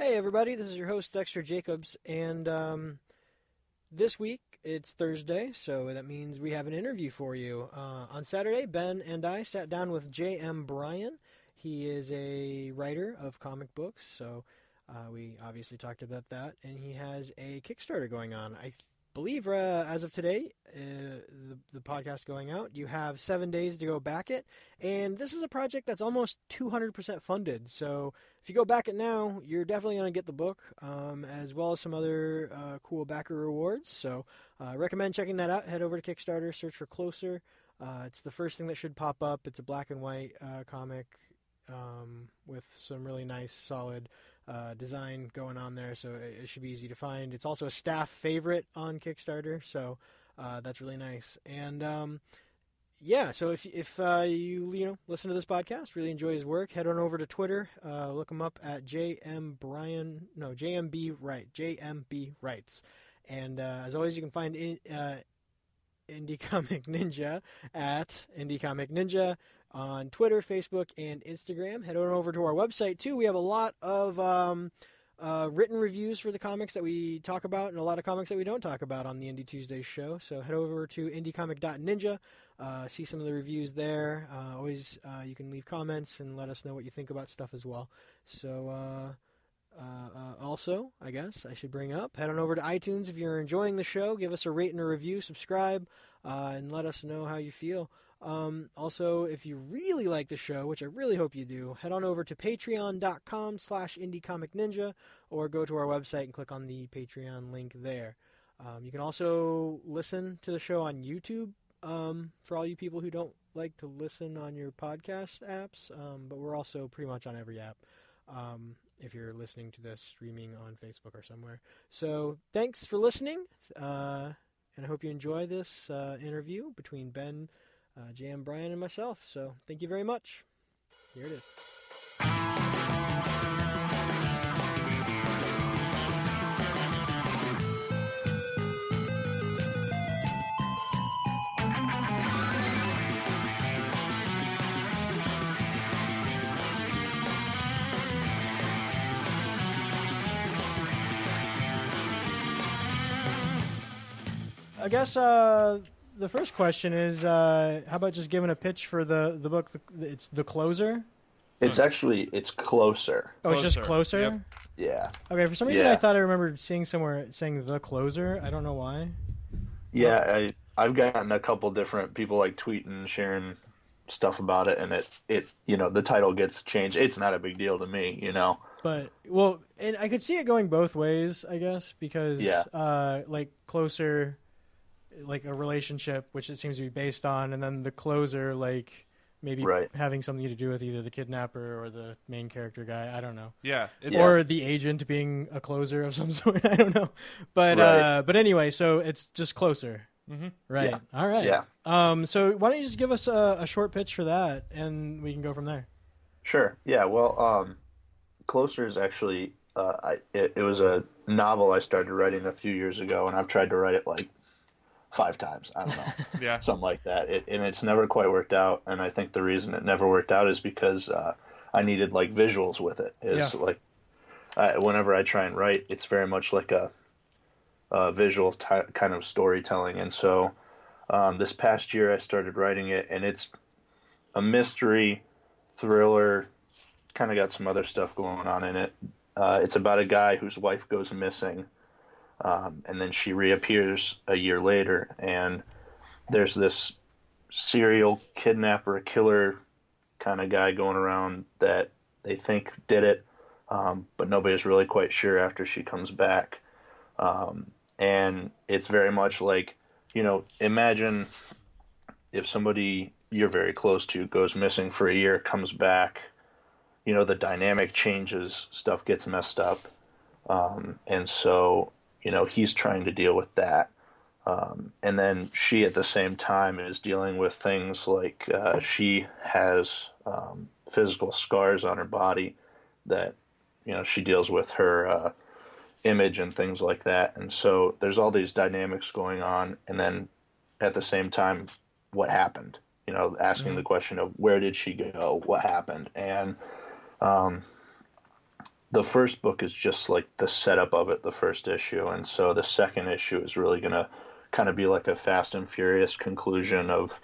Hey, everybody, this is your host, Dexter Jacobs, and um, this week it's Thursday, so that means we have an interview for you. Uh, on Saturday, Ben and I sat down with J.M. Bryan. He is a writer of comic books, so uh, we obviously talked about that, and he has a Kickstarter going on. I believe uh, as of today, uh, the, the podcast going out, you have seven days to go back it. And this is a project that's almost 200% funded. So if you go back it now, you're definitely going to get the book, um, as well as some other uh, cool backer rewards. So I uh, recommend checking that out. Head over to Kickstarter, search for Closer. Uh, it's the first thing that should pop up. It's a black and white uh, comic um, with some really nice, solid uh, design going on there, so it, it, should be easy to find. It's also a staff favorite on Kickstarter, so uh, that's really nice. And um, yeah, so if if uh, you you know listen to this podcast, really enjoy his work, head on over to Twitter, uh, look him up at JM Bryan, no JMB Right, JMB Writes. And uh, as always, you can find in, uh, Indie Comic Ninja at Indie Comic Ninja on Twitter, Facebook, and Instagram. Head on over to our website too. We have a lot of um, uh, written reviews for the comics that we talk about, and a lot of comics that we don't talk about on the Indie Tuesday show. So head over to indiecomic.ninja, uh, see some of the reviews there. Uh, always, uh, you can leave comments and let us know what you think about stuff as well. So. Uh, uh, also, I guess I should bring up head on over to iTunes if you're enjoying the show. Give us a rate and a review, subscribe, and let us know how you feel. Um, also, if you really like the show, which I really hope you do, head on over to patreon.com slash indiecomicninja or go to our website and click on the Patreon link there. Um, you can also listen to the show on YouTube um, for all you people who don't like to listen on your podcast apps, um, but we're also pretty much on every app um, if you're listening to this streaming on Facebook or somewhere. So thanks for listening, uh, and I hope you enjoy this uh, interview between Ben uh, J.M. Bryan and myself. So thank you very much. Here it is. I guess uh, the first question is, uh, how about just giving a pitch for the the book? It's the closer. It's actually it's closer. Oh, it's just closer. Yep. Yeah. Okay. For some reason, yeah. I thought I remembered seeing somewhere saying the closer. I don't know why. Yeah, oh. I I've gotten a couple different people like tweeting, sharing stuff about it, and it it you know the title gets changed. It's not a big deal to me, you know. But well, and I could see it going both ways, I guess, because yeah, uh, like closer like a relationship, which it seems to be based on, and then the closer, like maybe right. having something to do with either the kidnapper or the main character guy. I don't know. Yeah, or the agent being a closer of some sort. I don't know. But right. uh, but anyway, so it's just closer. Mm-hmm. Right. Yeah. All right. Yeah. Um. So why don't you just give us a, a short pitch for that, and we can go from there. Sure. Yeah. Well, um, closer is actually uh, I it, it was a novel I started writing a few years ago, and I've tried to write it like five times. I don't know. yeah. Something like that. It, and it's never quite worked out. And I think the reason it never worked out is because uh, I needed like visuals with it. Is yeah. like I, whenever I try and write, it's very much like a, a visual t- kind of storytelling. And so um, this past year, I started writing it, and it's a mystery thriller. Kind of got some other stuff going on in it. Uh, it's about a guy whose wife goes missing um, and then she reappears a year later, and there's this serial kidnapper, killer kind of guy going around that they think did it, um, but nobody's really quite sure after she comes back. Um, and it's very much like, you know, imagine if somebody you're very close to goes missing for a year, comes back, you know, the dynamic changes, stuff gets messed up. Um, and so you know he's trying to deal with that. Um, and then she at the same time is dealing with things like uh, she has um, physical scars on her body that you know she deals with her uh, image and things like that. And so there's all these dynamics going on. And then at the same time what happened? You know asking mm-hmm. the question of where did she go? What happened? And um, the first book is just like the setup of it, the first issue, and so the second issue is really gonna kind of be like a Fast and Furious conclusion of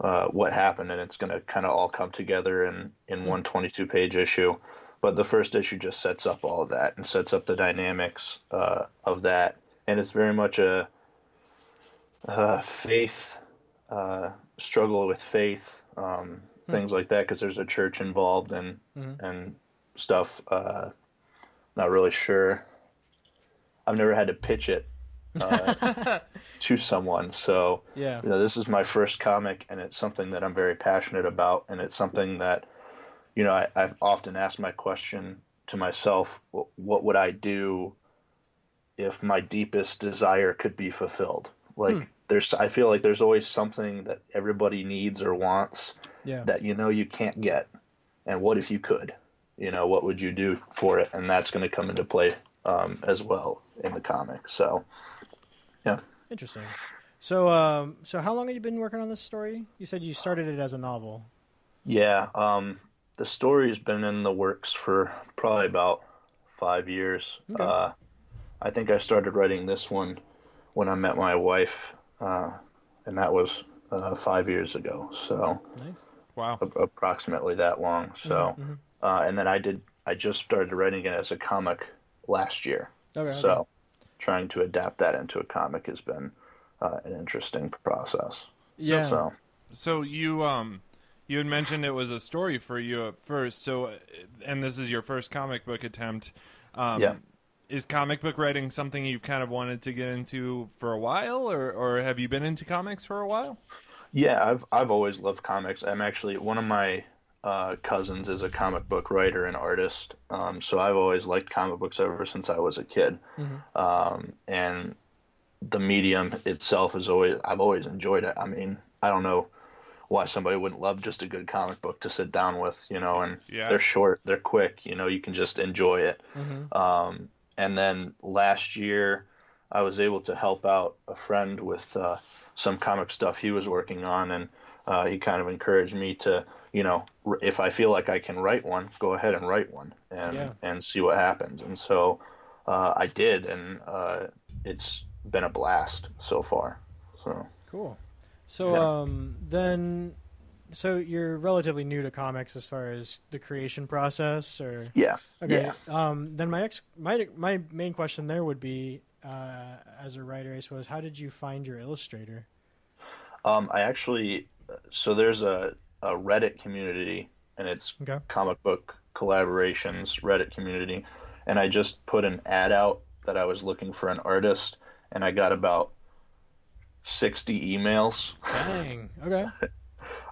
uh, what happened, and it's gonna kind of all come together in in one 22 page issue. But the first issue just sets up all of that and sets up the dynamics uh, of that, and it's very much a, a faith uh, struggle with faith, um, mm-hmm. things like that, because there's a church involved and mm-hmm. and stuff. Uh, not really sure. I've never had to pitch it uh, to someone, so yeah, you know, this is my first comic, and it's something that I'm very passionate about, and it's something that you know I, I've often asked my question to myself: what, what would I do if my deepest desire could be fulfilled? Like, hmm. there's, I feel like there's always something that everybody needs or wants yeah. that you know you can't get, and what if you could? You know, what would you do for it? And that's going to come into play um, as well in the comic. So, yeah. Interesting. So, um, so how long have you been working on this story? You said you started it as a novel. Yeah, um, the story has been in the works for probably about five years. Okay. Uh, I think I started writing this one when I met my wife, uh, and that was uh, five years ago. So, nice. wow, a- approximately that long. So. Mm-hmm. Uh, and then I did. I just started writing it as a comic last year. Okay. So, okay. trying to adapt that into a comic has been uh, an interesting process. Yeah. So, so you um you had mentioned it was a story for you at first. So, and this is your first comic book attempt. Um, yeah. Is comic book writing something you've kind of wanted to get into for a while, or, or have you been into comics for a while? Yeah, I've I've always loved comics. I'm actually one of my uh, Cousins is a comic book writer and artist. Um, so I've always liked comic books ever since I was a kid. Mm-hmm. Um, and the medium itself is always, I've always enjoyed it. I mean, I don't know why somebody wouldn't love just a good comic book to sit down with, you know, and yeah. they're short, they're quick, you know, you can just enjoy it. Mm-hmm. Um, and then last year, I was able to help out a friend with uh, some comic stuff he was working on, and uh, he kind of encouraged me to, you know, if I feel like I can write one, go ahead and write one and yeah. and see what happens. And so uh, I did, and uh, it's been a blast so far. So cool. So yeah. um, then, so you're relatively new to comics as far as the creation process, or yeah, okay. Yeah. Um, then my next my my main question there would be, uh, as a writer, I suppose, how did you find your illustrator? Um, I actually so there's a, a Reddit community, and it's okay. comic book collaborations Reddit community, and I just put an ad out that I was looking for an artist, and I got about sixty emails. Dang. Okay.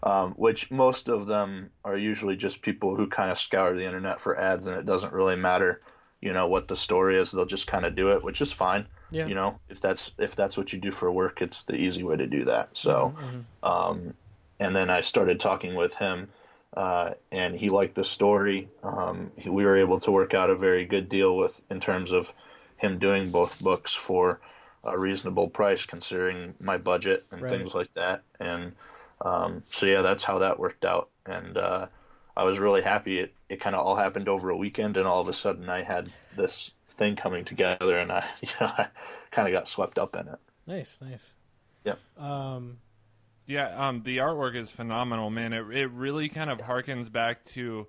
um, which most of them are usually just people who kind of scour the internet for ads, and it doesn't really matter, you know, what the story is. They'll just kind of do it, which is fine. Yeah. You know, if that's if that's what you do for work, it's the easy way to do that. So, mm-hmm. um, and then I started talking with him, uh, and he liked the story. Um, he, we were able to work out a very good deal with in terms of him doing both books for a reasonable price, considering my budget and right. things like that. And um, so yeah, that's how that worked out. And uh, I was really happy. It it kind of all happened over a weekend, and all of a sudden I had this thing coming together, and I you know I kind of got swept up in it. Nice, nice. Yeah. Um, yeah, um, the artwork is phenomenal, man. It it really kind of harkens back to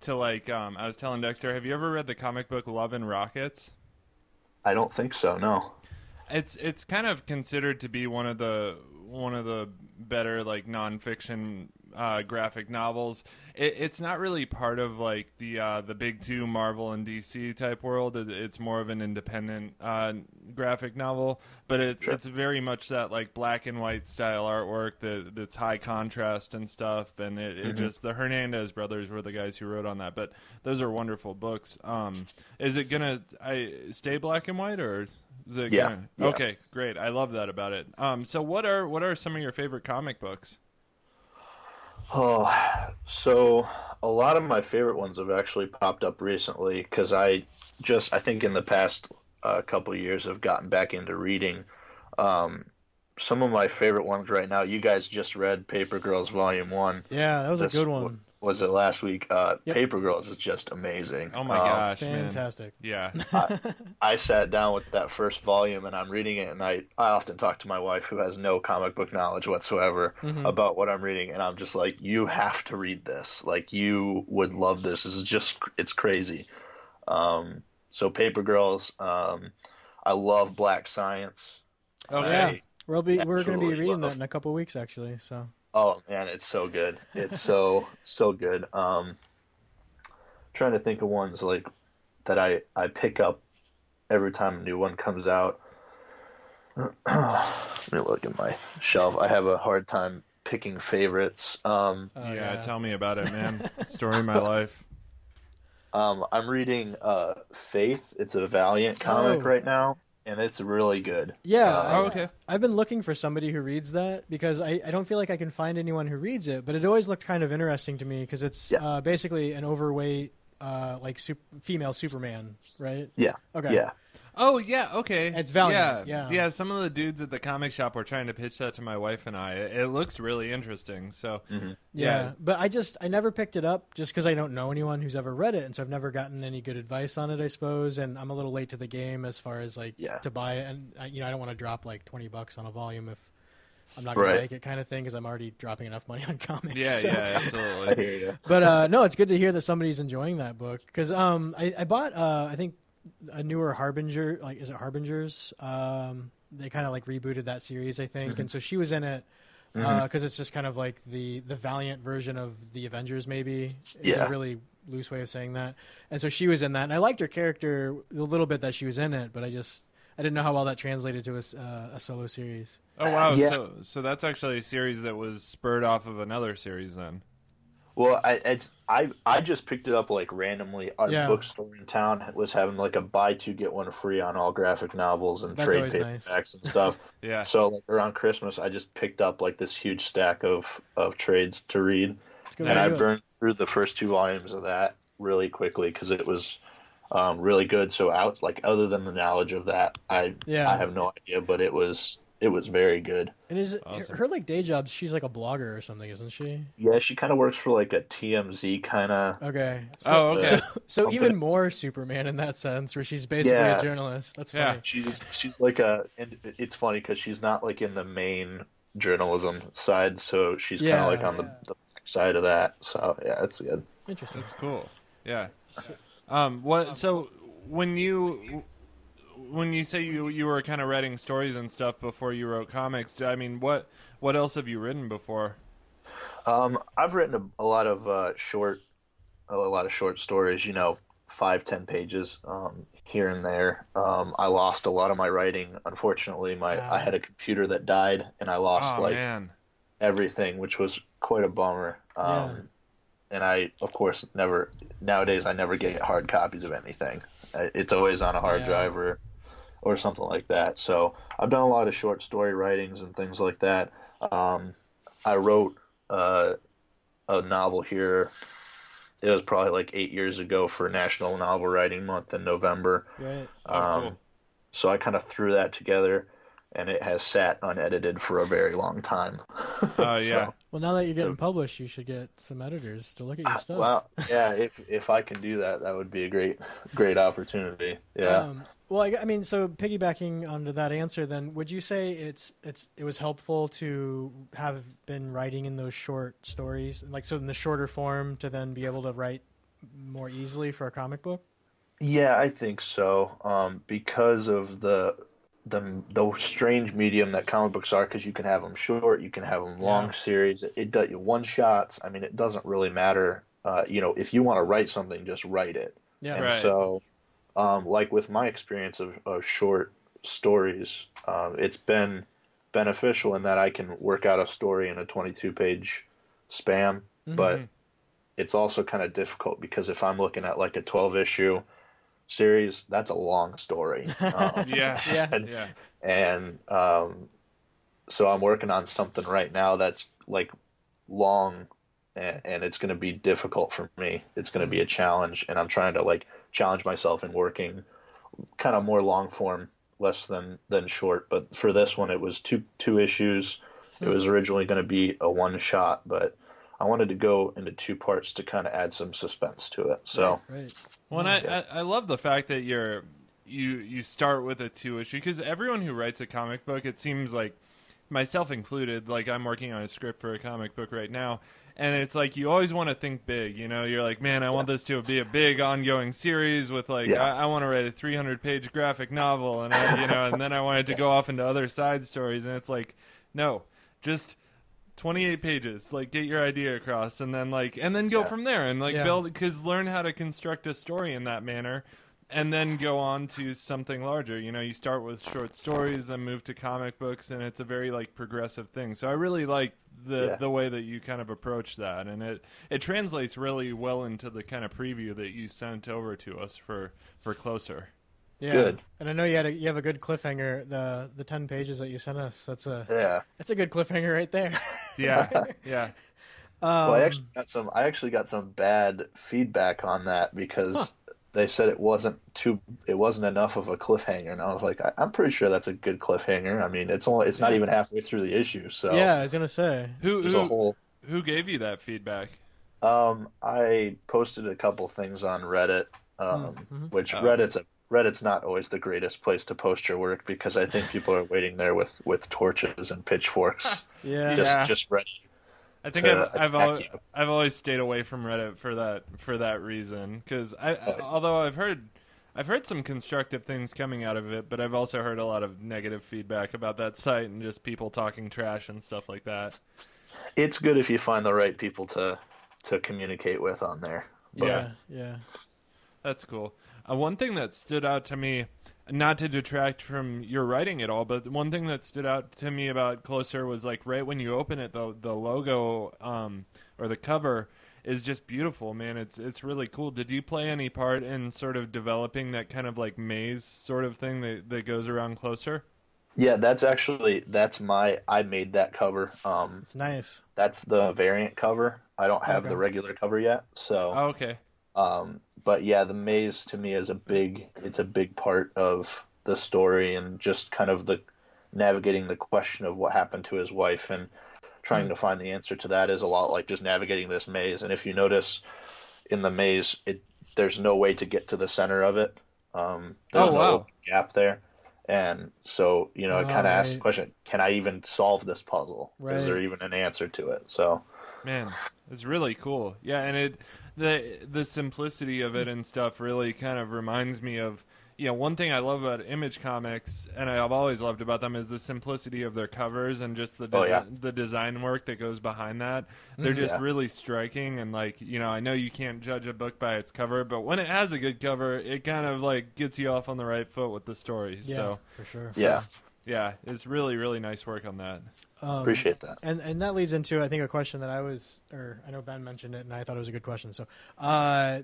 to like um, I was telling Dexter. Have you ever read the comic book Love and Rockets? I don't think so. No. It's it's kind of considered to be one of the one of the better like nonfiction uh, graphic novels. It, it's not really part of like the uh, the big two Marvel and DC type world. It, it's more of an independent uh, graphic novel, but it, sure. it's very much that like black and white style artwork that that's high contrast and stuff. And it, mm-hmm. just the Hernandez brothers were the guys who wrote on that. But those are wonderful books. Um, is it gonna I stay black and white or? Is it yeah. Gonna... yeah. Okay, great. I love that about it. Um, so what are what are some of your favorite comic books? Oh, so a lot of my favorite ones have actually popped up recently because I just I think in the past uh, couple years have gotten back into reading. Um, some of my favorite ones right now. You guys just read Paper Girls Volume One. Yeah, that was this, a good one. was it last week? Uh, Yep. Paper Girls is just amazing. Oh my Um, gosh, Fantastic. man. Yeah. I, I sat down with that first volume and I'm reading it, and I, I often talk to my wife, who has no comic book knowledge whatsoever, Mhm. about what I'm reading, and I'm just like, you have to read this. Like, you would love this. This is just, it's crazy. Um, so, Paper Girls, um, I love Black Science. Okay. Yeah. We'll be we're going to be Absolutely reading that in a couple weeks actually. So Oh man, it's so good. It's so so good. Um, trying to think of ones like that I I pick up every time a new one comes out. Let me look at my shelf. I have a hard time picking favorites. Um, uh, yeah, tell me about it, man. Story of my life. Um, I'm reading uh, Faith. It's a Valiant comic Oh. right now, and it's really good. Yeah, Uh, I, Oh, okay. I've been looking for somebody who reads that because I, I don't feel like I can find anyone who reads it, but it always looked kind of interesting to me because it's Yeah. uh, basically an overweight, uh, like sup- female Superman, right? Yeah. Okay. Yeah. Oh yeah, okay. It's Valiant, Yeah, yeah. Some of the dudes at the comic shop were trying to pitch that to my wife and I. It, it looks really interesting. So Mm-hmm. Yeah, Yeah. but I just I never picked it up just because I don't know anyone who's ever read it, and so I've never gotten any good advice on it, I suppose. And I'm a little late to the game as far as like Yeah. to buy it, and I, you know I don't want to drop like twenty bucks on a volume if I'm not gonna Right. like it, kind of thing, because I'm already dropping enough money on comics. yeah, so. yeah, I absolutely. hear you. But uh, no, it's good to hear that somebody's enjoying that book because um, I, I bought uh, I think a newer Harbinger like is it Harbingers? Um, they kind of like rebooted that series I think, and so she was in it because it's just kind of like the the Valiant version of the Avengers maybe. Is Yeah. a really loose way of saying that. And so she was in that, and I liked her character a little bit that she was in it, but I just I didn't know how well that translated to a, s- uh, a solo series. Oh wow, Yeah. so so that's actually a series that was spurred off of another series then. Well, I, it's, I I just picked it up like randomly. Our Yeah. bookstore in town was having like a buy two get one free on all graphic novels and That's trade always nice. paperbacks and stuff. Yeah. so like around Christmas, I just picked up like this huge stack of of trades to read, It's a good and I burned through the first two volumes of that really quickly because it was um, really good. So out like other than the knowledge of that, I Yeah. I have no idea, but it was it was very good. And is it, Awesome. her, her like day job? She's like a blogger or something, isn't she? Yeah, she kind of works for like a TMZ kind of. Okay. So, Oh, okay. So, so even more Superman in that sense, where she's basically Yeah. a journalist. That's Yeah. She's she's like a and it's funny because she's not like in the main journalism side, so she's kind of like on the, the side of that. So yeah, it's good. Interesting. That's cool. Yeah. Um. What? So when you when you say you you were kind of writing stories and stuff before you wrote comics, I mean, what what else have you written before? Um, I've written a, a lot of uh, short, a lot of short stories. You know, five ten pages um, here and there. Um, I lost a lot of my writing. Unfortunately, my. I had a computer that died, and I lost oh like man. everything, which was quite a bummer. Um, Yeah. And I, of course, never nowadays I never get hard copies of anything. It's always on a hard Yeah. drive or, or something like that. So I've done a lot of short story writings and things like that. Um, I wrote uh, a novel here. It was probably like eight years ago for National Novel Writing Month in November. Right. Oh, Um, cool. So I kind of threw that together, and it has sat unedited for a very long time. Oh yeah. So- Well, now that you're getting So- published, you should get some editors to look at your stuff. Well, yeah, if if I can do that, that would be a great great opportunity. Yeah. Um, well, I, I mean, so piggybacking onto that answer, then would you say it's it's it was helpful to have been writing in those short stories, like so in the shorter form, to then be able to write more easily for a comic book? Yeah, I think so. Um, because of the the the strange medium that comic books are, because you can have them short, you can have them long Yeah. series. It does one shots. I mean, it doesn't really matter. Uh, you know, if you want to write something, just write it. Yeah. And Right. so, um, like with my experience of, of short stories, um, it's been beneficial in that I can work out a story in a 22 page span, but Mhm. it's also kind of difficult because if I'm looking at like a 12 issue series, that's a long story. Um, Yeah. Yeah. and Yeah. and um, so I'm working on something right now that's like long, and, and it's going to be difficult for me. It's going to be a challenge, and I'm trying to like challenge myself in working kind of more long form, less than than short. But for this one, it was two two issues. It was originally going to be a one shot, but I wanted to go into two parts to kind of add some suspense to it. So, right. right. Well, I, I, I love the fact that you're you you start with a two issue because everyone who writes a comic book, it seems like myself included, like I'm working on a script for a comic book right now, and it's like you always want to think big. You know, you're like, man, I want this to be a big ongoing series with like Yeah. I, I want to write a 300 page graphic novel, and I, you know, and then I wanted to go off into other side stories, and it's like, no, just 28 pages like get your idea across and then like and then go Yeah. from there and like build because learn how to construct a story in that manner and then go on to something larger you know you start with short stories then move to comic books and it's a very like progressive thing so i really like the Yeah. the way that you kind of approach that and it it translates really well into the kind of preview that you sent over to us for for closer Yeah. Good. And I know you had a, you have a good cliffhanger. The the ten pages that you sent us. That's a yeah. that's a good cliffhanger right there. yeah yeah um, Well, I actually got some. I actually got some bad feedback on that because they said it wasn't too. It wasn't enough of a cliffhanger, and I was like, I, I'm pretty sure that's a good cliffhanger. I mean, it's only. It's not even halfway through the issue, so yeah, I was gonna say. who there's a who, whole. who gave you that feedback Um, I posted a couple things on Reddit, um, mhm. which Oh. Reddit's a, Reddit's not always the greatest place to post your work because I think people are waiting there with with torches and pitchforks, Yeah. just Yeah. just ready. I think I've I've, attack al- you. I've always stayed away from Reddit for that for that reason because I, I although I've heard I've heard some constructive things coming out of it, but I've also heard a lot of negative feedback about that site and just people talking trash and stuff like that. It's good if you find the right people to to communicate with on there. But Yeah. Yeah. That's cool. Uh, one thing that stood out to me, not to detract from your writing at all, but one thing that stood out to me about Closer was like right when you open it, the the logo um, or the cover is just beautiful, man. It's it's really cool. Did you play any part in sort of developing that kind of like maze sort of thing that that goes around Closer? Yeah, that's actually that's my I made that cover. Um, It's nice. that's the variant cover. I don't have Okay. the regular cover yet, so Oh, okay. Um, but yeah, the maze to me is a big it's a big part of the story and just kind of the navigating the question of what happened to his wife and trying to find the answer to that is a lot like just navigating this maze. And if you notice in the maze, it there's no way to get to the center of it. Um, there's Oh, no wow. gap there. And so, you know, it kind of asks the question, can I even solve this puzzle? Right. Is there even an answer to it? So, Man, it's really cool. Yeah, and it the the simplicity of it and stuff really kind of reminds me of you know one thing I love about Image Comics and I've always loved about them is the simplicity of their covers and just the Oh, yeah. the design work that goes behind that. Mm-hmm. They're just Yeah. really striking and like you know I know you can't judge a book by its cover, but when it has a good cover, it kind of like gets you off on the right foot with the story. Yeah. So For sure. yeah, yeah, it's really really nice work on that. Um, appreciate that. And and that leads into I think a question that I was or I know Ben mentioned it and I thought it was a good question. So, uh,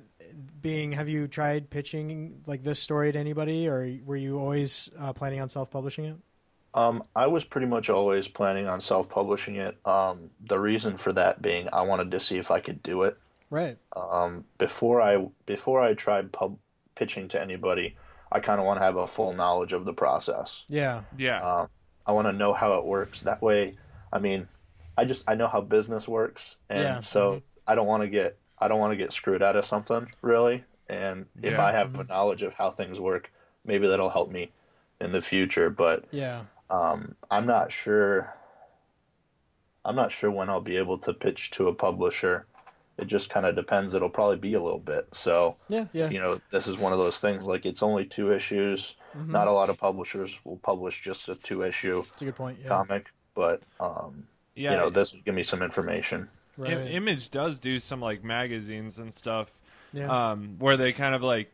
being have you tried pitching like this story to anybody or were you always uh, planning on self-publishing it? Um, I was pretty much always planning on self-publishing it. Um, the reason for that being I wanted to see if I could do it. Right. Um, before I before I tried pub pitching to anybody, I kind of want to have a full knowledge of the process. Yeah. Yeah. I want to know how it works. That way, I mean, I just I know how business works, and Yeah. so Mhm. I don't want to get I don't want to get screwed out of something really. And if Yeah. I have a knowledge of how things work, maybe that'll help me in the future. But Yeah. um, I'm not sure. I'm not sure when I'll be able to pitch to a publisher. It just kind of depends. It'll probably be a little bit. So, Yeah. Yeah. you know, this is one of those things. Like it's only two issues. Mhm. Not a lot of publishers will publish just a two issue That's a good point. Yeah. comic, but um, yeah. you know, this will give me some information. Right. Im- Image does do some like magazines and stuff yeah. um, where they kind of like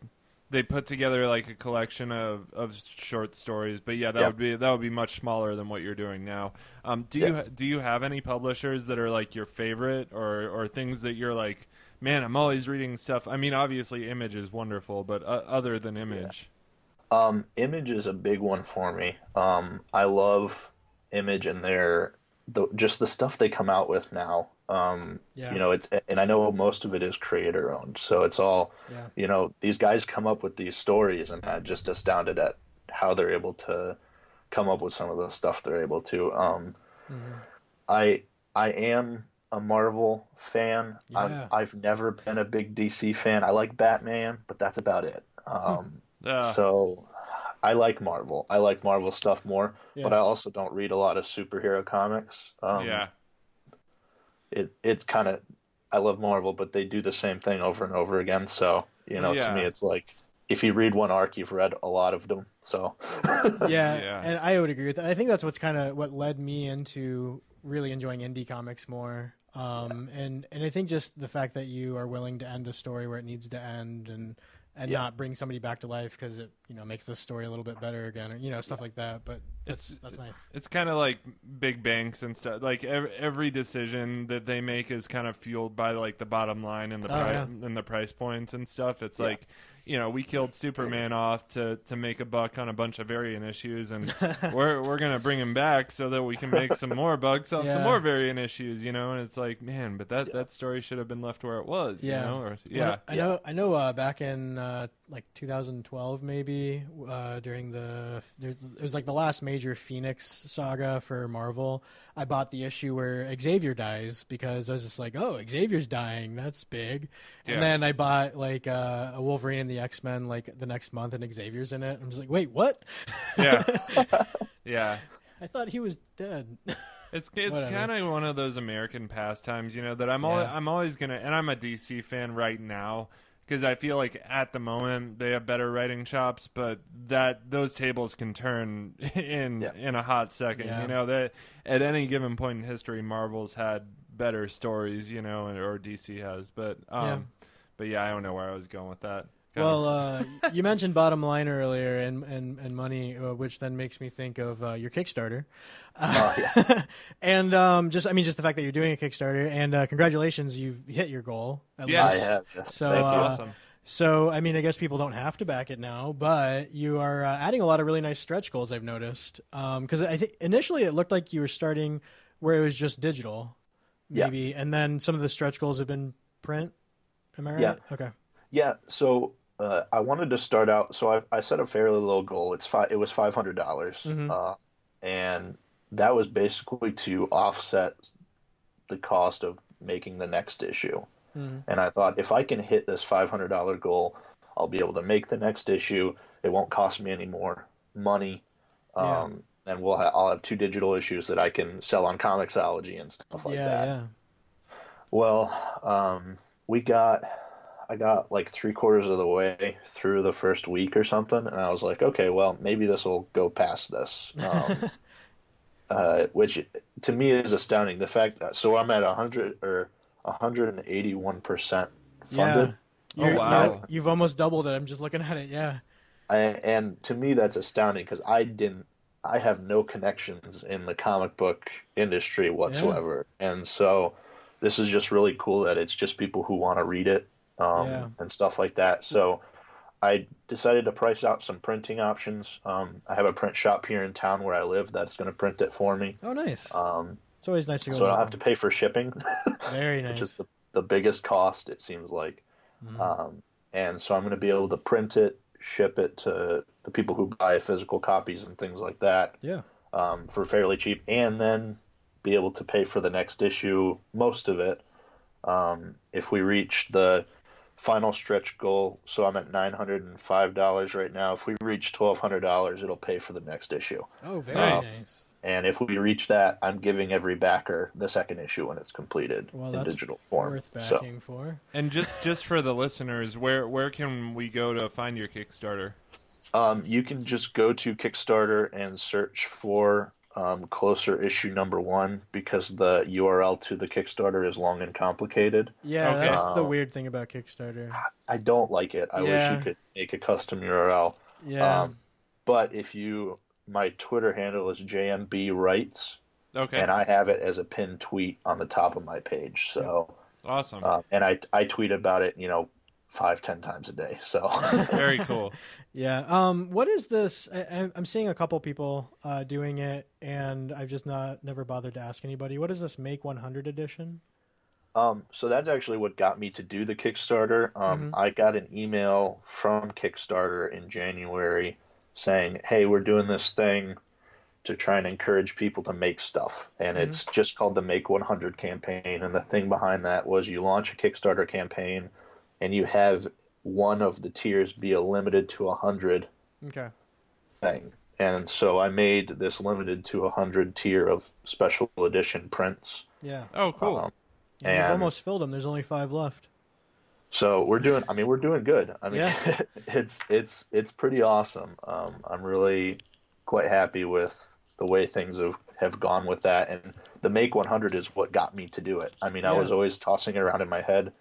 they put together like a collection of, of short stories. But yeah, that Yeah. would be that would be much smaller than what you're doing now. Um, do Yeah. you do you have any publishers that are like your favorite or or things that you're like, man, I'm always reading stuff. I mean, obviously, Image is wonderful, but uh, other than Image, Um, Image is a big one for me. Um, I love Image and their the just the stuff they come out with now. Um, Yeah. you know, it's and I know most of it is creator owned, so it's all yeah. you know. These guys come up with these stories, and I'm just astounded at how they're able to come up with some of the stuff they're able to. Um, Mhm. I I am a Marvel fan. Yeah. I've, I've never been a big DC fan. I like Batman, but that's about it. Um, Uh, so I like Marvel. I like Marvel stuff more, Yeah. but I also don't read a lot of superhero comics. Um, yeah. It it kind of I love Marvel, but they do the same thing over and over again. So you know, Yeah. to me, it's like if you read one arc, you've read a lot of them. So yeah, Yeah. and I would agree with that. I think that's what's kind of what led me into really enjoying indie comics more. Um, and and I think just the fact that you are willing to end a story where it needs to end and and Yeah. not bring somebody back to life because it you know makes the story a little bit better again or you know stuff like that. But that's It's- that's nice. It's kind of like big banks and stuff. Like every, every decision that they make is kind of fueled by like the bottom line and the Oh, pri- yeah. and the price points and stuff. It's Yeah. like, you know, we killed Superman off to to make a buck on a bunch of variant issues, and we're we're gonna bring him back so that we can make some more bucks off Yeah. some more variant issues. You know, and it's like, man, but that that story should have been left where it was. Yeah. You know, or, Well, yeah. I know. I know. Uh, back in uh, like 2012, maybe uh, during the it was like the last major Phoenix saga for Marvel. I bought the issue where Xavier dies because I was just like, "Oh, Xavier's dying. That's big." Yeah. And then I bought like uh, a Wolverine and the X Men like the next month, and Xavier's in it. I'm just like, "Wait, what?" Yeah. yeah. I thought he was dead. It's it's kind of one of those American pastimes, you know, that I'm al- I'm always gonna, and I'm a DC fan right now because I feel like at the moment they have better writing chops, but that those tables can turn in Yeah. in a hot second. Yeah. You know that at any given point in history, Marvel's had better stories, you know, and, or DC has, but um, Yeah. but yeah, I don't know where I was going with that. Kind Well, of- uh, you mentioned bottom line earlier and and, and money, uh, which then makes me think of uh, your Kickstarter. Uh, and um, just I mean, just the fact that you're doing a Kickstarter, and uh, congratulations, you've hit your goal. At Yeah. I have. yes. So, Thank you. uh, awesome. So I mean, I guess people don't have to back it now, but you are uh, adding a lot of really nice stretch goals. I've noticed because I think initially it looked like you were starting where it was just digital, Yeah. maybe, and then some of the stretch goals have been print. Am I right? Yeah. Okay. Yeah, so uh, I wanted to start out. So I, I set a fairly low goal. It's five. It was five hundred dollars, Mhm. uh, and that was basically to offset the cost of making the next issue. Mhm. And I thought if I can hit this five hundred dollar goal, I'll be able to make the next issue. It won't cost me any more money, Yeah. um, and we'll ha- I'll have two digital issues that I can sell on Comixology and stuff like yeah. that. Yeah. Well, um, we got, I got like three quarters of the way through the first week or something, and I was like, okay, well, maybe this will go past this. Um, uh, which to me is astounding. The fact that, so I'm at 100 or 181% funded. Yeah. You're- wow. you're- You've almost doubled it. I'm just looking at it. Yeah. I, and to me, that's astounding because I didn't, I have no connections in the comic book industry whatsoever. And so this is just really cool that it's just people who want to read it um, Yeah. and stuff like that. So I decided to price out some printing options. Um, I have a print shop here in town where I live that's going to print it for me. Oh, nice. Um, it's always nice to go. so I don't have to pay for shipping, Very nice. which is the, the biggest cost, it seems like. Mhm. Um, and so I'm going to be able to print it, ship it to the people who buy physical copies and things like that yeah. um, for fairly cheap, and then be able to pay for the next issue, most of it, um, if we reach the final stretch goal. So I'm at $905 right now. If we reach $1,200, it'll pay for the next issue. Oh, very Nice. nice. And if we reach that, I'm giving every backer the second issue when it's completed Well, in that's digital form. Worth So backing for. And just just for the listeners, where where can we go to find your Kickstarter? Um, you can just go to Kickstarter and search for um, Closer Issue Number One because the URL to the Kickstarter is long and complicated. Yeah, Okay. that's the Uh, weird thing about Kickstarter. I don't like it. I Yeah. wish you could make a custom URL. Yeah. Um, but if you, my Twitter handle is JMB Writes, Okay, and I have it as a pinned tweet on the top of my page. So, awesome, um, and I I tweet about it, you know, five ten times a day. So. very cool. Yeah. Um. What is this? I, I- I'm seeing a couple people uh, doing it, and I've just not never bothered to ask anybody. What is this Make 100 edition? Um, so that's actually what got me to do the Kickstarter. Um, I got an email from Kickstarter in January saying, "Hey, we're doing this thing. to try and encourage people to make stuff. And mm-hmm. it's just called the Make 100 campaign. And the thing behind that was you launch a Kickstarter campaign and you have one of the tiers be a limited to 100 okay. thing. And so I made this limited to 100 tier of special edition prints. Yeah. Oh, cool. Um, yeah, and almost filled them. There's only five left. So we're doing. I mean, we're doing good. I mean, yeah. it's it's it's pretty awesome. Um, I'm really quite happy with the way things have have gone with that. And the Make 100 is what got me to do it. I mean, yeah. I was always tossing it around in my head,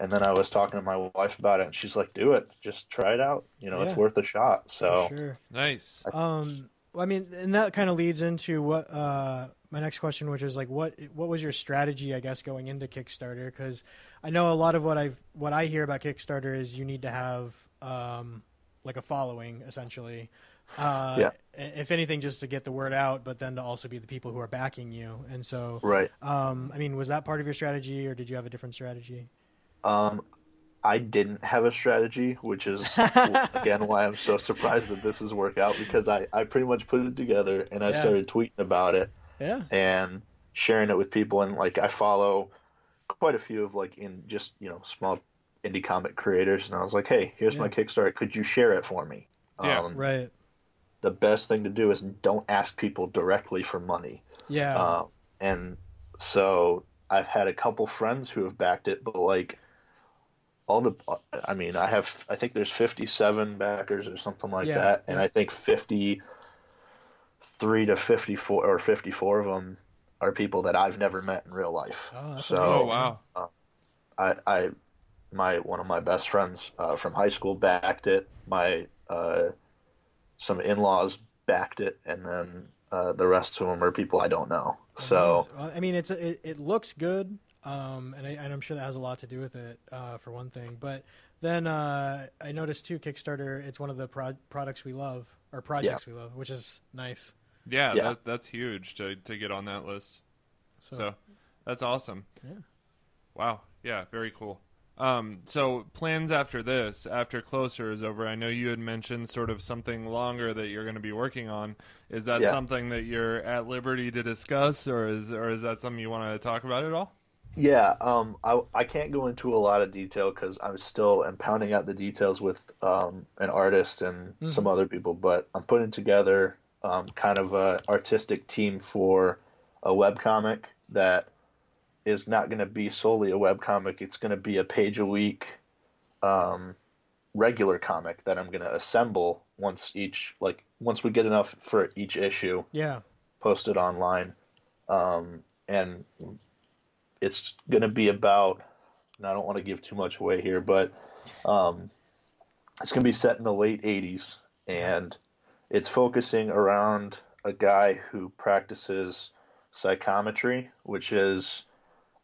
and then I was talking to my wife about it, and she's like, "Do it. Just try it out. You know, yeah. it's worth a shot." So sure. nice. Um, well, I mean, and that kind of leads into what uh, my next question, which is like, what what was your strategy, I guess, going into Kickstarter? Because I know a lot of what I've what I hear about Kickstarter is you need to have um, like a following, essentially. Uh, yeah. If anything, just to get the word out, but then to also be the people who are backing you. And so, right. Um, I mean, was that part of your strategy, or did you have a different strategy? Um, I didn't have a strategy, which is again why I'm so surprised that this has worked out because I, I pretty much put it together and I yeah. started tweeting about it. Yeah. And sharing it with people and like I follow quite a few of like in just, you know, small indie comic creators and I was like, Hey, here's yeah. my Kickstarter, could you share it for me? Yeah. Um, right. The best thing to do is don't ask people directly for money. Yeah. Uh, and so I've had a couple friends who have backed it, but like all the i mean i have i think there's 57 backers or something like yeah, that and yeah. i think 53 to 54 or 54 of them are people that i've never met in real life. Oh, so oh, wow. uh, i i my one of my best friends uh, from high school backed it my uh, some in-laws backed it and then uh, the rest of them are people i don't know. So i mean it's it, it looks good um, and, I, and I'm sure that has a lot to do with it uh, for one thing. But then uh, I noticed too, Kickstarter. It's one of the pro- products we love or projects yeah. we love, which is nice. Yeah, yeah. That, that's huge to to get on that list. So, so that's awesome. Yeah. Wow. Yeah. Very cool. Um, so plans after this, after Closer is over, I know you had mentioned sort of something longer that you're going to be working on. Is that yeah. something that you're at liberty to discuss, or is or is that something you want to talk about at all? Yeah, um, I, I can't go into a lot of detail because I'm still am pounding out the details with um, an artist and mm-hmm. some other people, but I'm putting together um, kind of a artistic team for a web comic that is not going to be solely a web comic. It's going to be a page a week um, regular comic that I'm going to assemble once each like once we get enough for each issue. Yeah, posted online, um, and it's going to be about, and I don't want to give too much away here, but um, it's going to be set in the late 80s, and it's focusing around a guy who practices psychometry, which is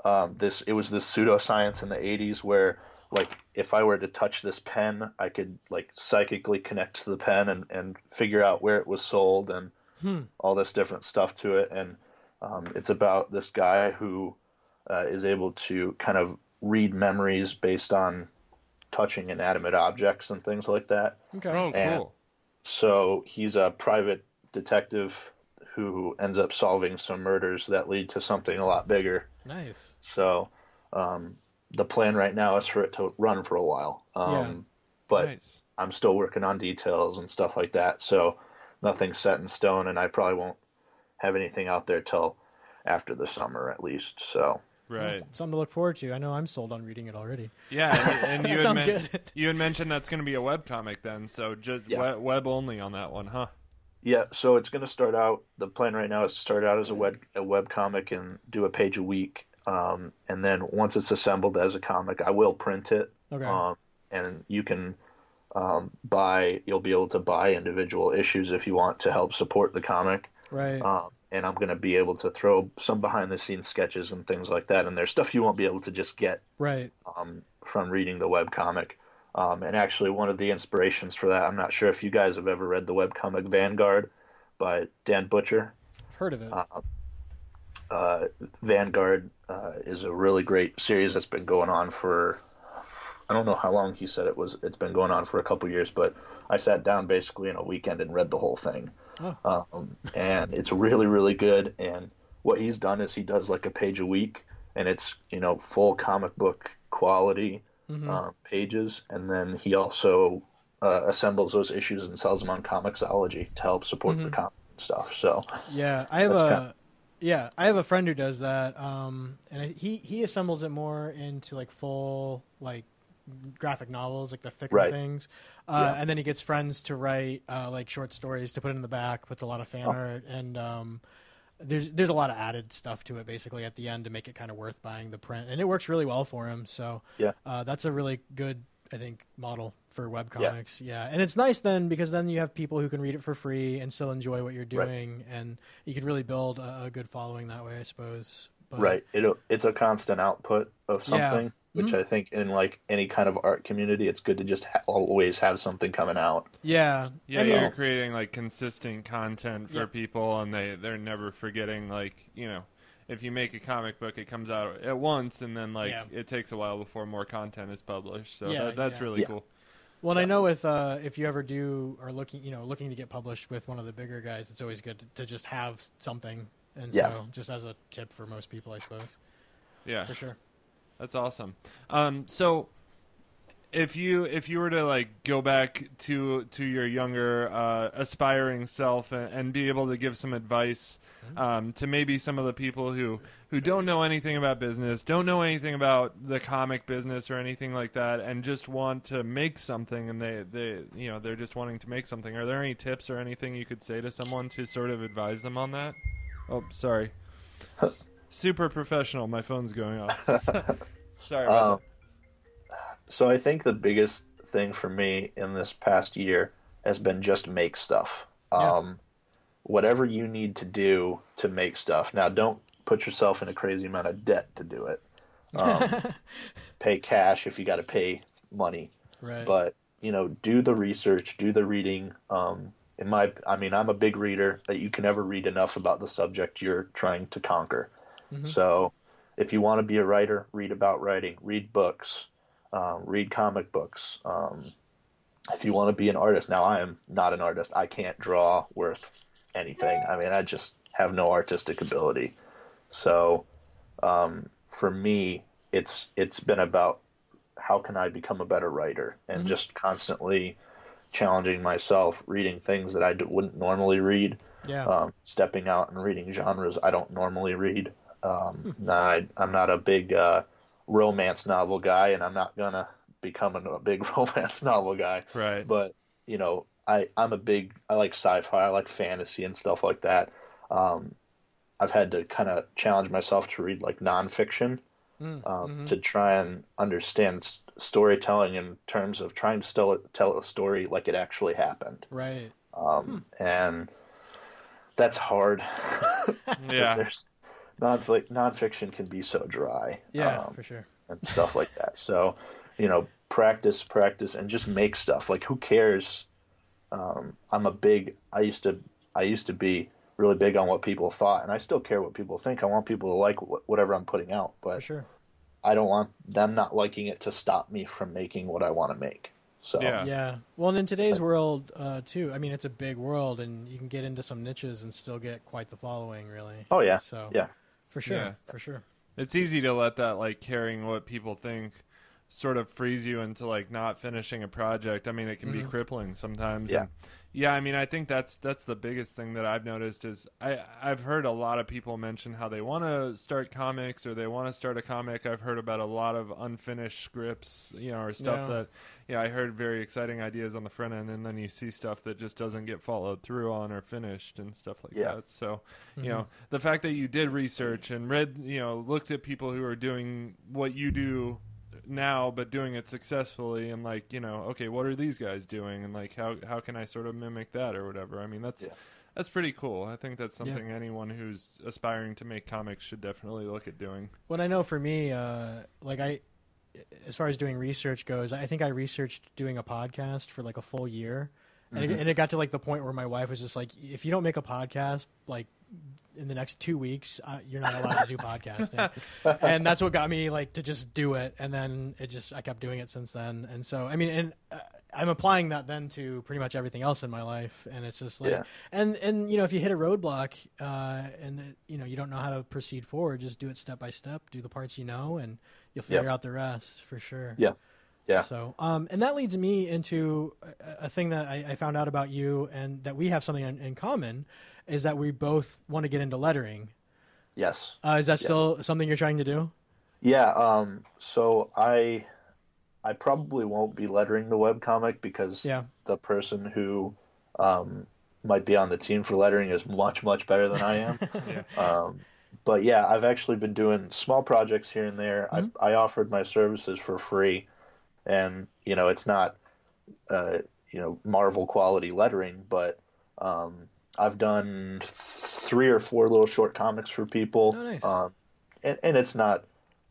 um, this. It was this pseudoscience in the 80s where, like, if I were to touch this pen, I could like psychically connect to the pen and, and figure out where it was sold and hmm. all this different stuff to it. And um, it's about this guy who uh, is able to kind of read memories based on touching inanimate objects and things like that. Okay. Oh, and cool. So he's a private detective who ends up solving some murders that lead to something a lot bigger. Nice. So um, the plan right now is for it to run for a while. Um, yeah. But nice. I'm still working on details and stuff like that. So nothing's set in stone, and I probably won't have anything out there till after the summer at least. So Right. Something to look forward to. I know I'm sold on reading it already. Yeah, and, and you, had sounds men- good. you had mentioned that's going to be a web comic then, so just yeah. web, web only on that one, huh? Yeah, so it's going to start out. The plan right now is to start out as a web a web comic and do a page a week, um, and then once it's assembled as a comic, I will print it. Okay. Um, and you can um, buy. You'll be able to buy individual issues if you want to help support the comic. Right. Um, and I'm going to be able to throw some behind the scenes sketches and things like that. And there's stuff you won't be able to just get right um, from reading the web comic. Um, and actually, one of the inspirations for that, I'm not sure if you guys have ever read the web comic Vanguard by Dan Butcher. I've heard of it. Uh, uh, Vanguard uh, is a really great series that's been going on for I don't know how long he said it was. It's been going on for a couple years, but I sat down basically in a weekend and read the whole thing. Oh. Um, and it's really, really good. And what he's done is he does like a page a week, and it's you know full comic book quality mm-hmm. uh, pages, and then he also uh, assembles those issues and sells them on Comixology to help support mm-hmm. the comic stuff. So yeah, I have a. Kind of, yeah, I have a friend who does that, um, and he he assembles it more into like full like graphic novels, like the thicker right. things, uh, yeah. and then he gets friends to write uh, like short stories to put in the back. Puts a lot of fan oh. art, and um, there's there's a lot of added stuff to it basically at the end to make it kind of worth buying the print, and it works really well for him. So yeah, uh, that's a really good I think model for web comics. Yeah. yeah. and it's nice then because then you have people who can read it for free and still enjoy what you're doing, right. and you can really build a, a, good following that way, I suppose. But, right. It it's a constant output of something, yeah. Which mm-hmm. I think in like any kind of art community, it's good to just ha- always have something coming out. Yeah. Yeah, and you're creating like consistent content for yeah. people, and they they're never forgetting like you know if you make a comic book, it comes out at once, and then like yeah. it takes a while before more content is published. So yeah, that, that's yeah. really cool. Well, I know with uh, if you ever do are looking, you know, looking to get published with one of the bigger guys, it's always good to, to just have something. And so, just as a tip for most people, I suppose. Yeah, for sure. That's awesome. Um, so if you if you were to like go back to to your younger uh, aspiring self and, and, be able to give some advice mm-hmm. um, to maybe some of the people who who don't know anything about business, don't know anything about the comic business or anything like that, and just want to make something, and they they you know they're just wanting to make something. Are there any tips or anything you could say to someone to sort of advise them on that? Oh, sorry. Super professional. My phone's going off. sorry about um, that so I think the biggest thing for me in this past year has been just make stuff. Yeah. Um, whatever you need to do to make stuff. Now, don't put yourself in a crazy amount of debt to do it. Um, pay cash if you got to pay money. Right. But you know, do the research, do the reading. Um, in my, I mean, I'm a big reader, but you can never read enough about the subject you're trying to conquer. Mm-hmm. So, if you want to be a writer, read about writing, read books, um, read comic books. Um, if you want to be an artist, now I am not an artist. I can't draw worth anything. I mean, I just have no artistic ability. So um, for me, it's it's been about how can I become a better writer and mm-hmm. just constantly challenging myself, reading things that I wouldn't normally read, yeah. um, stepping out and reading genres I don't normally read. Um, I, am not a big uh, romance novel guy, and I'm not gonna become a, a big romance novel guy. Right. But you know, I I'm a big I like sci-fi, I like fantasy and stuff like that. Um, I've had to kind of challenge myself to read like nonfiction um, mm-hmm. to try and understand storytelling in terms of trying to still tell a story like it actually happened. Right. Um, hmm. And that's hard. yeah. There's non-fiction, nonfiction can be so dry. Yeah, um, for sure. And stuff like that. So, you know, practice, practice, and just make stuff. Like, who cares? Um, I'm a big. I used to. I used to be really big on what people thought, and I still care what people think. I want people to like wh- whatever I'm putting out, but sure. I don't want them not liking it to stop me from making what I want to make. So yeah, yeah. Well, and in today's world, uh, too. I mean, it's a big world, and you can get into some niches and still get quite the following, really. Oh yeah. So yeah, for sure, yeah. for sure. It's easy to let that like caring what people think sort of freeze you into like not finishing a project. I mean, it can mm-hmm. be crippling sometimes. Yeah. And, yeah, I mean, I think that's that's the biggest thing that I've noticed is I I've heard a lot of people mention how they want to start comics or they want to start a comic. I've heard about a lot of unfinished scripts, you know, or stuff yeah. that yeah, I heard very exciting ideas on the front end, and then you see stuff that just doesn't get followed through on or finished and stuff like yeah. that. So, mm-hmm. you know, the fact that you did research and read, you know, looked at people who are doing what you do now but doing it successfully and like you know okay what are these guys doing? And like how how can i sort of mimic that or whatever? I mean that's yeah. that's pretty cool. I think that's something yeah. anyone who's aspiring to make comics should definitely look at doing. What i know for me uh like i as far as doing research goes i think i researched doing a podcast for like a full year. And, it, and it got to like the point where my wife was just like, if you don't make a podcast, like in the next two weeks, uh, you're not allowed to do podcasting. and that's what got me like to just do it. And then it just, I kept doing it since then. And so, I mean, and uh, I'm applying that then to pretty much everything else in my life. And it's just like, Yeah. and, and, you know, if you hit a roadblock, uh, and, it, you know, you don't know how to proceed forward, just do it step by step, do the parts you know, and you'll figure Yep. out the rest for sure. Yeah. Yeah. So, um, and that leads me into a, a thing that I, I found out about you, and that we have something in, in common, is that we both want to get into lettering. Yes. Uh, is that Yes. still something you're trying to do? Yeah, um, so I I probably won't be lettering the webcomic because Yeah. the person who um, might be on the team for lettering is much, much better than I am. Yeah. um, but yeah, I've actually been doing small projects here and there. Mhm. I, I offered my services for free, and you know, it's not uh, you know Marvel quality lettering, but um, I've done three or four little short comics for people. Oh, nice. Um, and, and it's not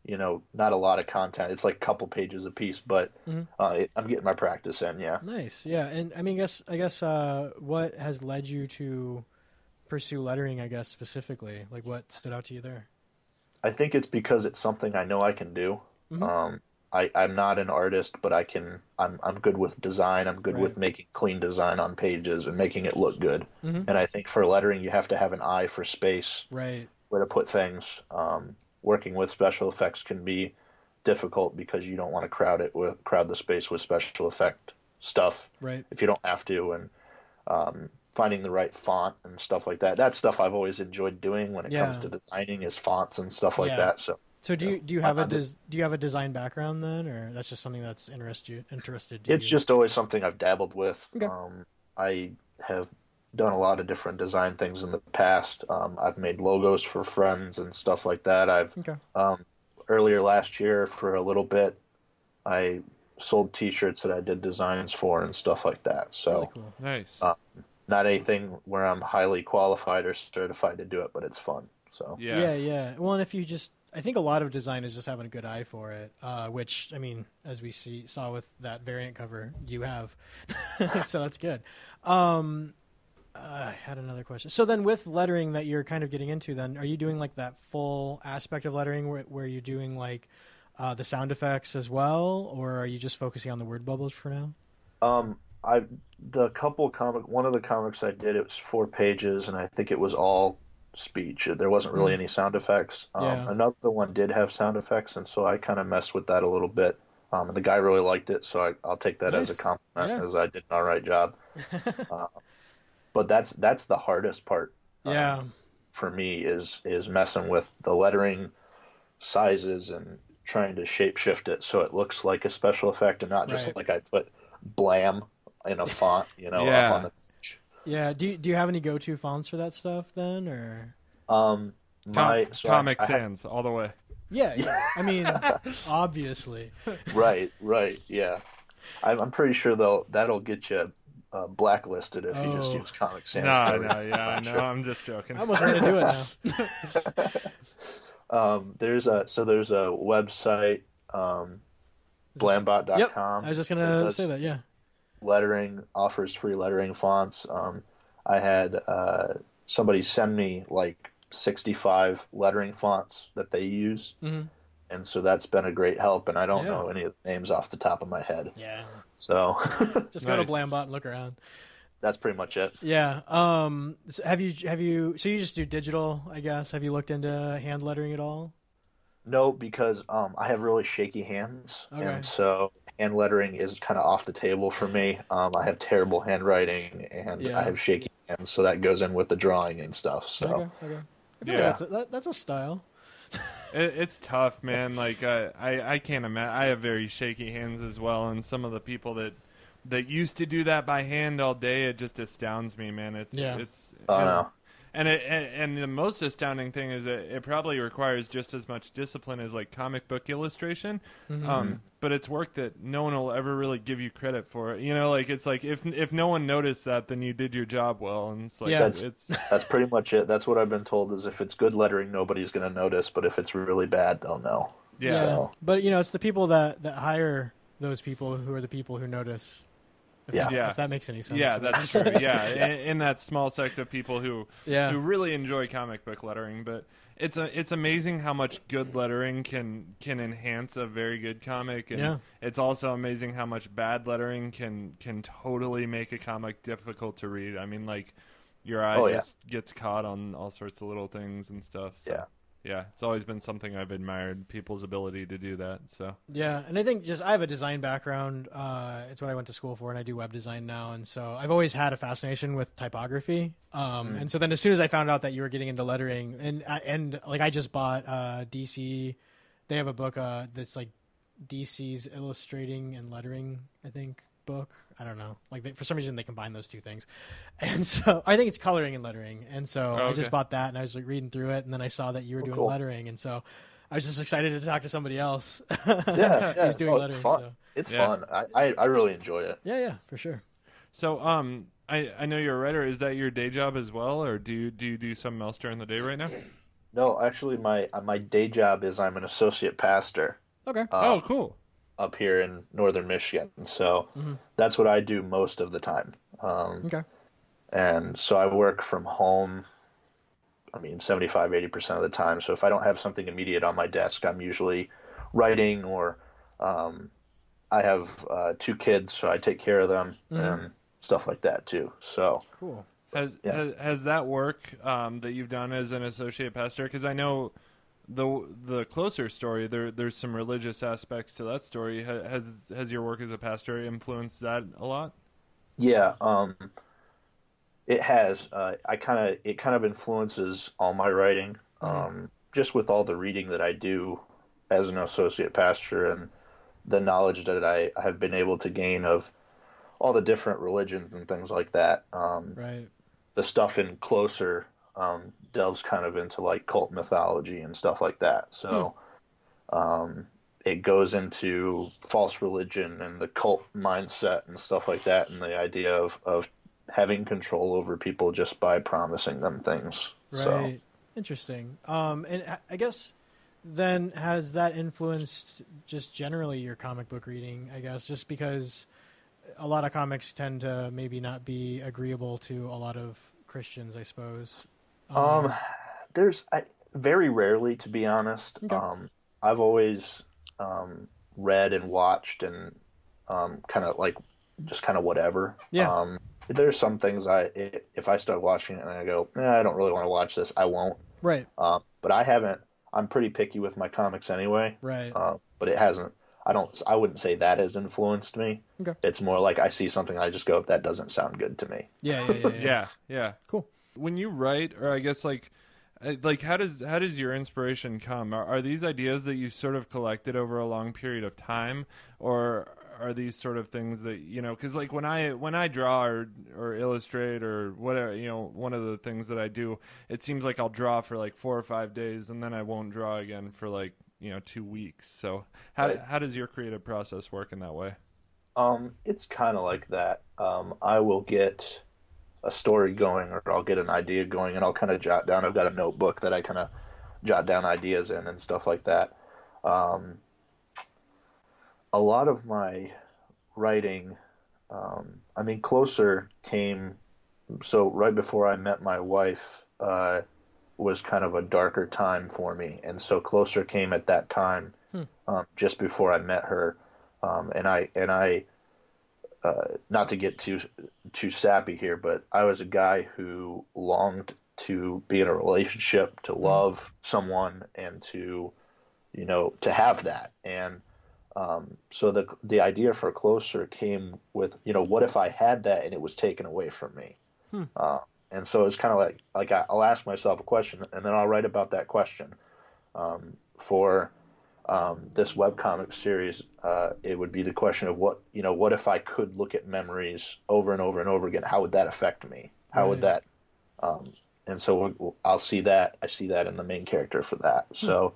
you know not a lot of content. It's like a couple pages a piece, but Mhm. uh, it, I'm getting my practice in. Yeah. Nice. Yeah. And I mean, I guess, I guess, uh, what has led you to pursue lettering, I guess, specifically? Like, what stood out to you there? I think it's because it's something I know I can do. Mhm. Um, I, I'm not an artist, but I can. I'm I'm good with design. I'm good Right. with making clean design on pages and making it look good. Mhm. And I think for lettering, you have to have an eye for space, Right. where to put things. Um, working with special effects can be difficult because you don't want to crowd it with crowd the space with special effect stuff Right. if you don't have to, and um, finding the right font and stuff like that. That's stuff I've always enjoyed doing when it comes to designing is fonts and stuff like Yeah. that. So. So do you do you have a I'm- des- do you have a design background then, or that's just something that's interest you interested? To It's you? just always something I've dabbled with. Okay. Um, I have done a lot of different design things in the past. Um, I've made logos for friends and stuff like that. I've okay. um, earlier last year for a little bit, I sold T-shirts that I did designs for and stuff like that. So Really cool. Nice. Uh, not anything where I'm highly qualified or certified to do it, but it's fun. So yeah. Yeah, yeah. Well, and if you just, I think a lot of design is just having a good eye for it. Uh, which I mean, as we see saw with that variant cover, you have, so that's good. Um, I had another question. So then, with lettering that you're kind of getting into, then are you doing like that full aspect of lettering, where, where you're doing like uh, the sound effects as well, or are you just focusing on the word bubbles for now? Um, I the couple comic one of the comics I did it was four pages and I think it was all speech. There wasn't really Mm. any sound effects. Um, Yeah. Another one did have sound effects, and so I kind of messed with that a little bit. Um, and the guy really liked it, so I, I'll take that as a compliment Yeah. as I did an all right job. uh, but that's that's the hardest part um, yeah, for me is is messing with the lettering sizes and trying to shape shift it so it looks like a special effect and not just Right. like I put blam in a font, you know, Yeah. up on the page. Yeah. Do you, do you have any go to fonts for that stuff then, or? Um, Com- my so I- Comic I have- Sans all the way. Yeah, yeah. I mean, obviously. right, right, yeah. I'm, I'm pretty sure though that'll get you uh, blacklisted if you just Oh. use Comic Sans. No, for no, yeah, I I'm know. sure. I'm just joking. I almost want to do it now. Um, there's a so there's a website, um, blambot.com. Yep. I was just gonna does say that. Yeah. Lettering offers free lettering fonts. Um, I had uh, somebody send me like 65 lettering fonts that they use, hmm and so that's been a great help. And I don't Yeah. know any of the names off the top of my head, Yeah. so Just go to Blambot and look around. that's pretty much it. Yeah. Um. so have you have you? So you just do digital, I guess. Have you looked into hand lettering at all? No, because um, I have really shaky hands, Okay. and so hand lettering is kind of off the table for me. Um, I have terrible handwriting, and Yeah. I have shaky hands, so that goes in with the drawing and stuff. So. Okay. Okay. I feel Yeah. like that's a, that, that's a style. It, it's tough, man. Like uh, I, I can't imagine. I have very shaky hands as well, and some of the people that that used to do that by hand all day, it just astounds me, man. It's Yeah. it's Oh, and, it and, and the most astounding thing is that it probably requires just as much discipline as like comic book illustration. Mm-hmm. Um, but it's work that no one will ever really give you credit for. You know, like it's like if if no one noticed that, then you did your job well, and it's like Yeah. That's- it's That's pretty much it. That's what I've been told is if it's good lettering, nobody's going to notice, but if it's really bad, they'll know. yeah. So- But you know, it's the people that that hire those people who are the people who notice. Yeah. Yeah. If that makes any sense. Yeah, that's true. Yeah, in, in that small sect of people who Yeah. who really enjoy comic book lettering, but it's a it's amazing how much good lettering can can enhance a very good comic, and Yeah. it's also amazing how much bad lettering can can totally make a comic difficult to read. I mean, like your eye Oh, yeah. just gets caught on all sorts of little things and stuff. So. Yeah. Yeah, it's always been something I've admired people's ability to do that. So Yeah, and I think just I have a design background. Uh, it's what I went to school for, and I do web design now. And so I've always had a fascination with typography. Um, And so then as soon as I found out that you were getting into lettering, and and like I just bought uh, DC, they have a book uh, that's like DC's illustrating and lettering. I think book. I don't know. Like they, for some reason they combine those two things, and so I think it's coloring and lettering. And so Oh, I just bought that, and I was like reading through it, and then I saw that you were Oh, doing cool. lettering, and so. I was just excited to talk to somebody else. Yeah, yeah. Who's doing Oh, it's lettering. fun. So. It's Yeah. fun. I, I, I really enjoy it. Yeah, yeah, for sure. So, um, I, I know you're a writer. Is that your day job as well, or do you do you do something else during the day right now? No, actually, my my day job is I'm an associate pastor Okay. uh, oh, cool. Up here in northern Michigan. So Mhm. that's what I do most of the time. Um, Okay. and so I work from home. I mean, 75, 80% of the time. So if I don't have something immediate on my desk, I'm usually writing or um, I have uh, two kids, so I take care of them Mhm. and stuff like that too. So Cool. Has, Yeah. has has that work um, that you've done as an associate pastor? Because I know the the closer story there there's some religious aspects to that story. Ha- Has has your work as a pastor influenced that a lot? Yeah, um, it has. Uh, I kind of it kind of influences all my writing, um, just with all the reading that I do as an associate pastor and the knowledge that I have been able to gain of all the different religions and things like that. Um, Right. the stuff in closer um, delves kind of into like cult mythology and stuff like that. So um, it goes into false religion and the cult mindset and stuff like that, and the idea of of having control over people just by promising them things. Right. So Interesting. Um, and I guess then has that influenced just generally your comic book reading? I guess just because a lot of comics tend to maybe not be agreeable to a lot of Christians, I suppose. Um, there's I, very rarely, to be honest. Okay. Um, I've always um, read and watched and um, kind of like just kind of whatever. Yeah. Um, there's some things I i- if I start watching it and I go, eh, I don't really want to watch this, I won't. right. Um, but I haven't. I'm pretty picky with my comics anyway. Right. Uh, but it hasn't. I don't. I wouldn't say that has influenced me. Okay. It's more like I see something, I just go, that doesn't sound good to me. yeah, yeah, yeah, yeah. Yeah, yeah. Cool. When you write, or I guess like, uh, like how does how does your inspiration come? Are, are these ideas that you sort of collected over a long period of time, or are these sort of things that you know? Because like when I when I draw or or illustrate or whatever, you know, one of the things that I do, it seems like I'll draw for like four or five days, and then I won't draw again for like you know two weeks. So how Right. how does your creative process work in that way? Um, it's kind of like that. Um, I will get a story going, or I'll get an idea going, and I'll kind of jot down. I've got a notebook that I kind of jot down ideas in and stuff like that. Um, a lot of my writing, um, I mean, closer came. So right before I met my wife, uh, was kind of a darker time for me, and so closer came at that time, um, just before I met her um, and I and I uh, not to get too too sappy here, but I was a guy who longed to be in a relationship, to love someone, and to you know to have that. And um, so the the idea for closer came with you know what if I had that and it was taken away from me. Uh, and so it's kind of like like I'll ask myself a question and then I'll write about that question. Um, for um, this webcomic series, uh, it would be the question of what you know, what if I could look at memories over and over and over again? How would that affect me? How would that? Um, and so I'll see that. I see that in the main character for that. So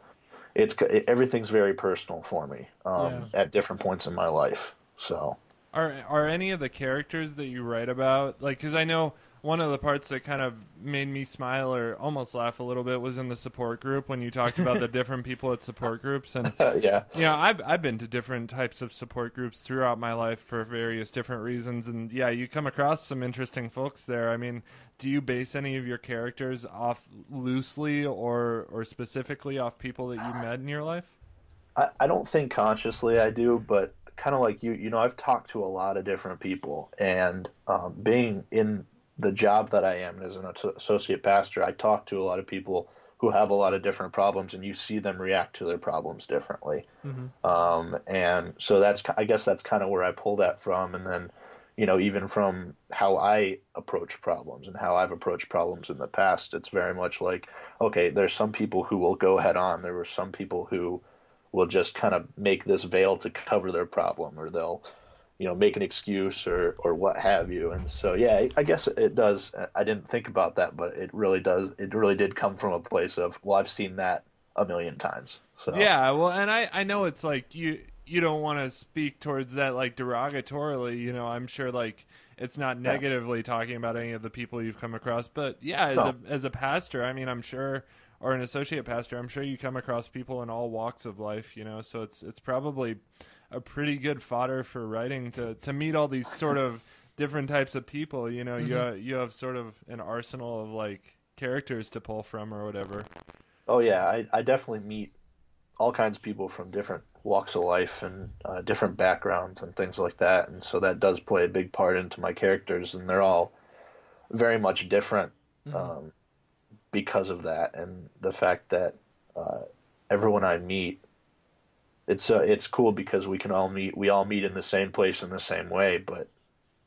it's it, everything's very personal for me um, at different points in my life. So Are are any of the characters that you write about like? Because I know one of the parts that kind of made me smile or almost laugh a little bit was in the support group when you talked about the different people at support groups. And yeah. you know I've I've been to different types of support groups throughout my life for various different reasons. And yeah you come across some interesting folks there. I mean do you base any of your characters off loosely or or specifically off people that you met in your life? I, I don't think consciously I do but kind of like you you know I've talked to a lot of different people and um, being in the job that I am as an associate pastor, I talk to a lot of people who have a lot of different problems, and you see them react to their problems differently. Mm-hmm. Um, and so that's, I guess, that's kind of where I pull that from. And then, you know, even from how I approach problems and how I've approached problems in the past, it's very much like, okay, there's some people who will go head on. There were some people who will just kind of make this veil to cover their problem, or they'll you know make an excuse or or what have you and so yeah i guess it does i didn't think about that but it really does it really did come from a place of well i've seen that a million times so yeah well and i i know it's like you you don't want to speak towards that like derogatorily you know i'm sure like it's not negatively yeah. talking about any of the people you've come across but yeah as no. a as a pastor i mean i'm sure or an associate pastor i'm sure you come across people in all walks of life you know so it's it's probably a pretty good fodder for writing to to meet all these sort of different types of people. You know, mm-hmm. you have, you have sort of an arsenal of like characters to pull from or whatever. Oh yeah, I I definitely meet all kinds of people from different walks of life and uh, different backgrounds and things like that, and so that does play a big part into my characters, and they're all very much different mm-hmm. um, because of that and the fact that uh, everyone I meet it's uh, it's cool because we can all meet we all meet in the same place in the same way, but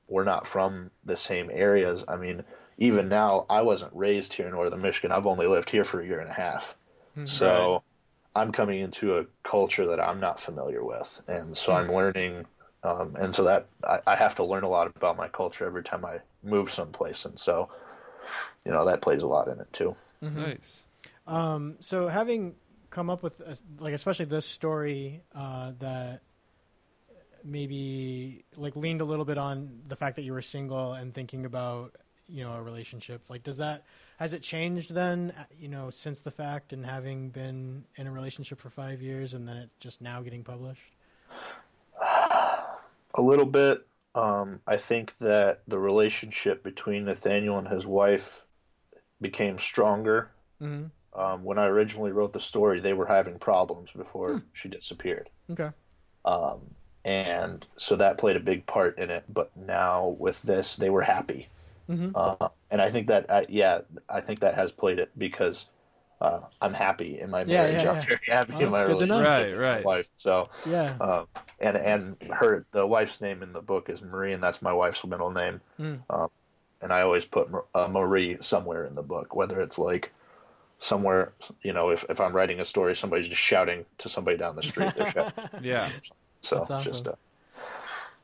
we're not from the same areas. I mean, even now, I wasn't raised here in northern Michigan. I've only lived here for a year and a half, mm-hmm. so. I'm coming into a culture that I'm not familiar with, and so mm-hmm. I'm learning. Um, and so that I, I have to learn a lot about my culture every time I move someplace, and so you know that plays a lot in it too. Mm-hmm. Nice. Um, so having come up with a, like especially this story uh, that maybe like leaned a little bit on the fact that you were single and thinking about you know a relationship. Like does that has it changed then you know since the fact and having been in a relationship for five years and then it just now getting published? A little bit. Um, i think that the relationship between nathaniel and his wife became stronger. Mm-hmm um, when I originally wrote the story, they were having problems before hmm. she disappeared. Okay. Um, and so that played a big part in it. But now with this, they were happy. Mm-hmm. Uh, and I think that, I, yeah, I think that has played it because uh, I'm happy in my marriage. Yeah, yeah, I'm very happy in my relationship right, with right. my wife. So yeah, uh, and and her the wife's name in the book is Marie, and that's my wife's middle name. Mm. and I always put uh, Marie somewhere in the book, whether it's like somewhere, you know, if, if I'm writing a story, somebody's just shouting to somebody down the street. They're shouting. yeah. So awesome. just, uh,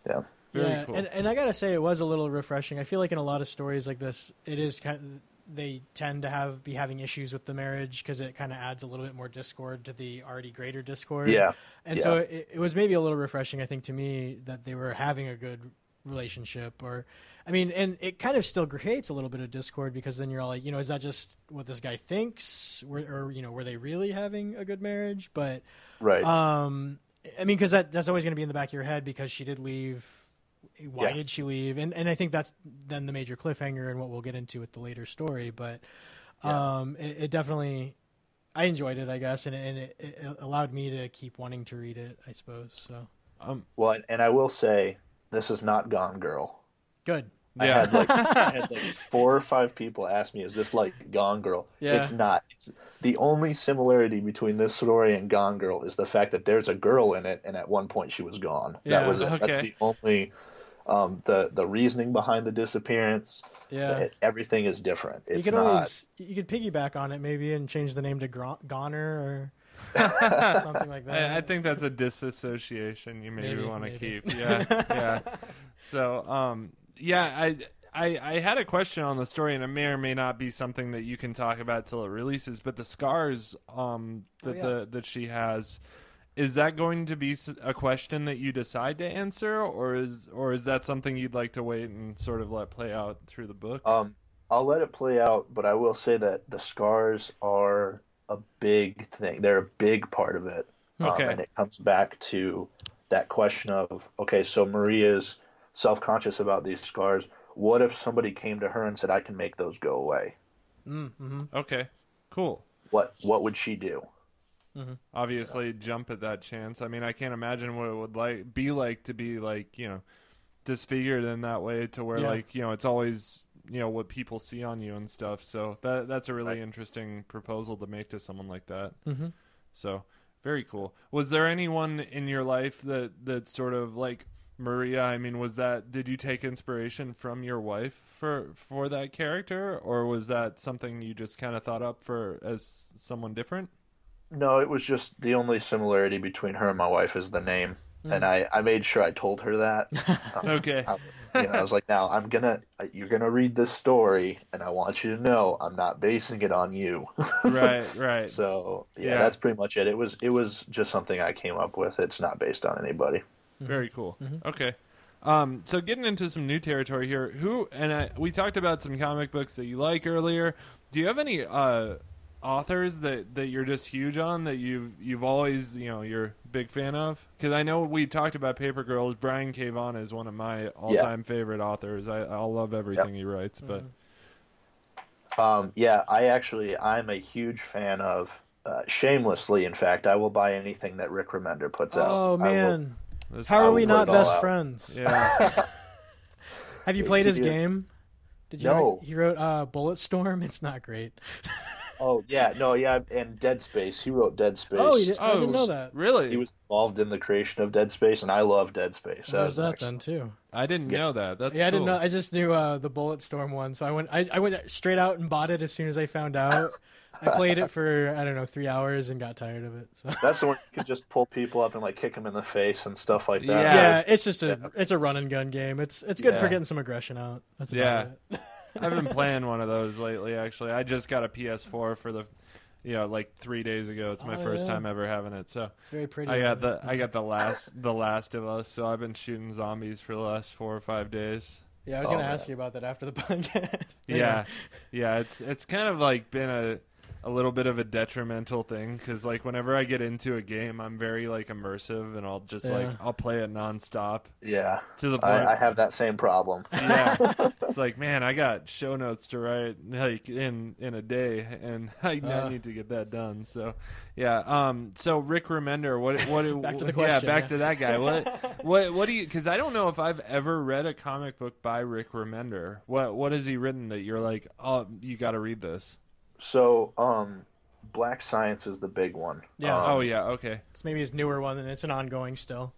yeah. Very yeah, cool. and, and I gotta say, it was a little refreshing. I feel like in a lot of stories like this, it is kind of they tend to have be having issues with the marriage because it kind of adds a little bit more discord to the already greater discord. Yeah, and yeah. so it, it was maybe a little refreshing, I think, to me that they were having a good relationship or I mean, and it kind of still creates a little bit of discord because then you're all like, you know, is that just what this guy thinks, or, or you know, were they really having a good marriage? But right, um, I mean, because that that's always going to be in the back of your head because she did leave. Why yeah. did she leave? And and I think that's then the major cliffhanger and what we'll get into with the later story. But um, it, it, definitely, I enjoyed it, I guess, and, and it, it allowed me to keep wanting to read it, I suppose. So, um, well, and I will say, this is not Gone Girl. Good. I yeah. had like I had like four or five people ask me, "Is this like Gone Girl?" Yeah. It's not. It's the only similarity between this story and Gone Girl is the fact that there's a girl in it, and at one point she was gone. Yeah, that was it. Okay. That's the only. Um, the the reasoning behind the disappearance. Yeah, it, everything is different. It's you could not... always you could piggyback on it maybe and change the name to Goner or. something like that. I, I, think that's a disassociation you maybe, maybe want to keep. Yeah, yeah. So, um, yeah, I, I I had a question on the story, and it may or may not be something that you can talk about till it releases. But the scars um, that oh, yeah. the that she has, is that going to be a question that you decide to answer, or is or is that something you'd like to wait and sort of let play out through the book? Um, I'll let it play out, but I will say that the scars are a big thing. They're a big part of it. Um, Okay. and it comes back to that question of okay, so Maria's self conscious about these scars. What if somebody came to her and said, "I can make those go away"? Mm-hmm. Okay, cool. What what would she do? Obviously, jump at that chance. I mean, I can't imagine what it would like be like to be like you know disfigured in that way to where Yeah. like you know it's always you know what people see on you and stuff. So that that's a really Right. interesting proposal to make to someone like that. Mm-hmm. So very cool. Was there anyone in your life that that sort of like Maria? I mean, was that did you take inspiration from your wife for for that character, or was that something you just kind of thought up for as someone different? No, it was just the only similarity between her and my wife is the name, and I I made sure I told her that. Um, Okay. I, you know, I was like, now I'm gonna you're gonna read this story, and I want you to know I'm not basing it on you. right, right. So yeah, Yeah. that's pretty much it. It was it was just something I came up with. It's not based on anybody. Very cool. Mm-hmm. Okay. Um, so getting into some new territory here, who and I, we talked about some comic books that you like earlier. Do you have any uh, authors that, that you're just huge on that you've you've always you know you're a big fan of? Because I know we talked about Paper Girls. Brian K. Vaughan is one of my all time favorite authors. I I love everything he writes, but Um, yeah, I actually I'm a huge fan of. Uh, shamelessly, in fact, I will buy anything that Rick Remender puts out. Oh I will- man, how are we not best friends? yeah. Have you played his game? Did you? No. Write, he wrote uh, Bulletstorm. It's not great. Oh yeah, no, yeah, and Dead Space. He wrote Dead Space. Oh, you did, I Oh, didn't know that. Really? He was involved in the creation of Dead Space, and I love Dead Space. What was was that next. then too? I didn't Yeah. know that. That's yeah, I didn't cool. know. I just knew uh, the Bulletstorm one, so I went. I, I went straight out and bought it as soon as I found out. I played it for I don't know three hours and got tired of it. So That's the one you could just pull people up and like kick them in the face and stuff like that. Yeah. yeah, it's just a it's a run and gun game. It's it's good for Yeah. getting some aggression out. That's Yeah. about it. I've been playing one of those lately. Actually, I just got a PS4 for the, you know, like three days ago. It's my Oh, first yeah. time ever having it. So It's very pretty. I got the I got the last the Last of Us. So I've been shooting zombies for the last four or five days. Yeah, I was Oh, gonna man. ask you about that after the podcast. Yeah, yeah. It's it's kind of like been a a little bit of a detrimental thing because like whenever I get into a game, I'm very like immersive and I'll just like I'll play it nonstop Yeah, to the point. I, I have that same problem. yeah it's like man i got show notes to write like in in a day and i, I Uh. need to get that done so yeah um so rick remender what what Back to the question, yeah back yeah. to that guy what what what do you because i don't know if i've ever read a comic book by rick remender what what has he written that you're like oh you got to read this So, um, Black Science is the big one. Yeah. Um, oh yeah okay It's maybe his newer one, and it's an ongoing still.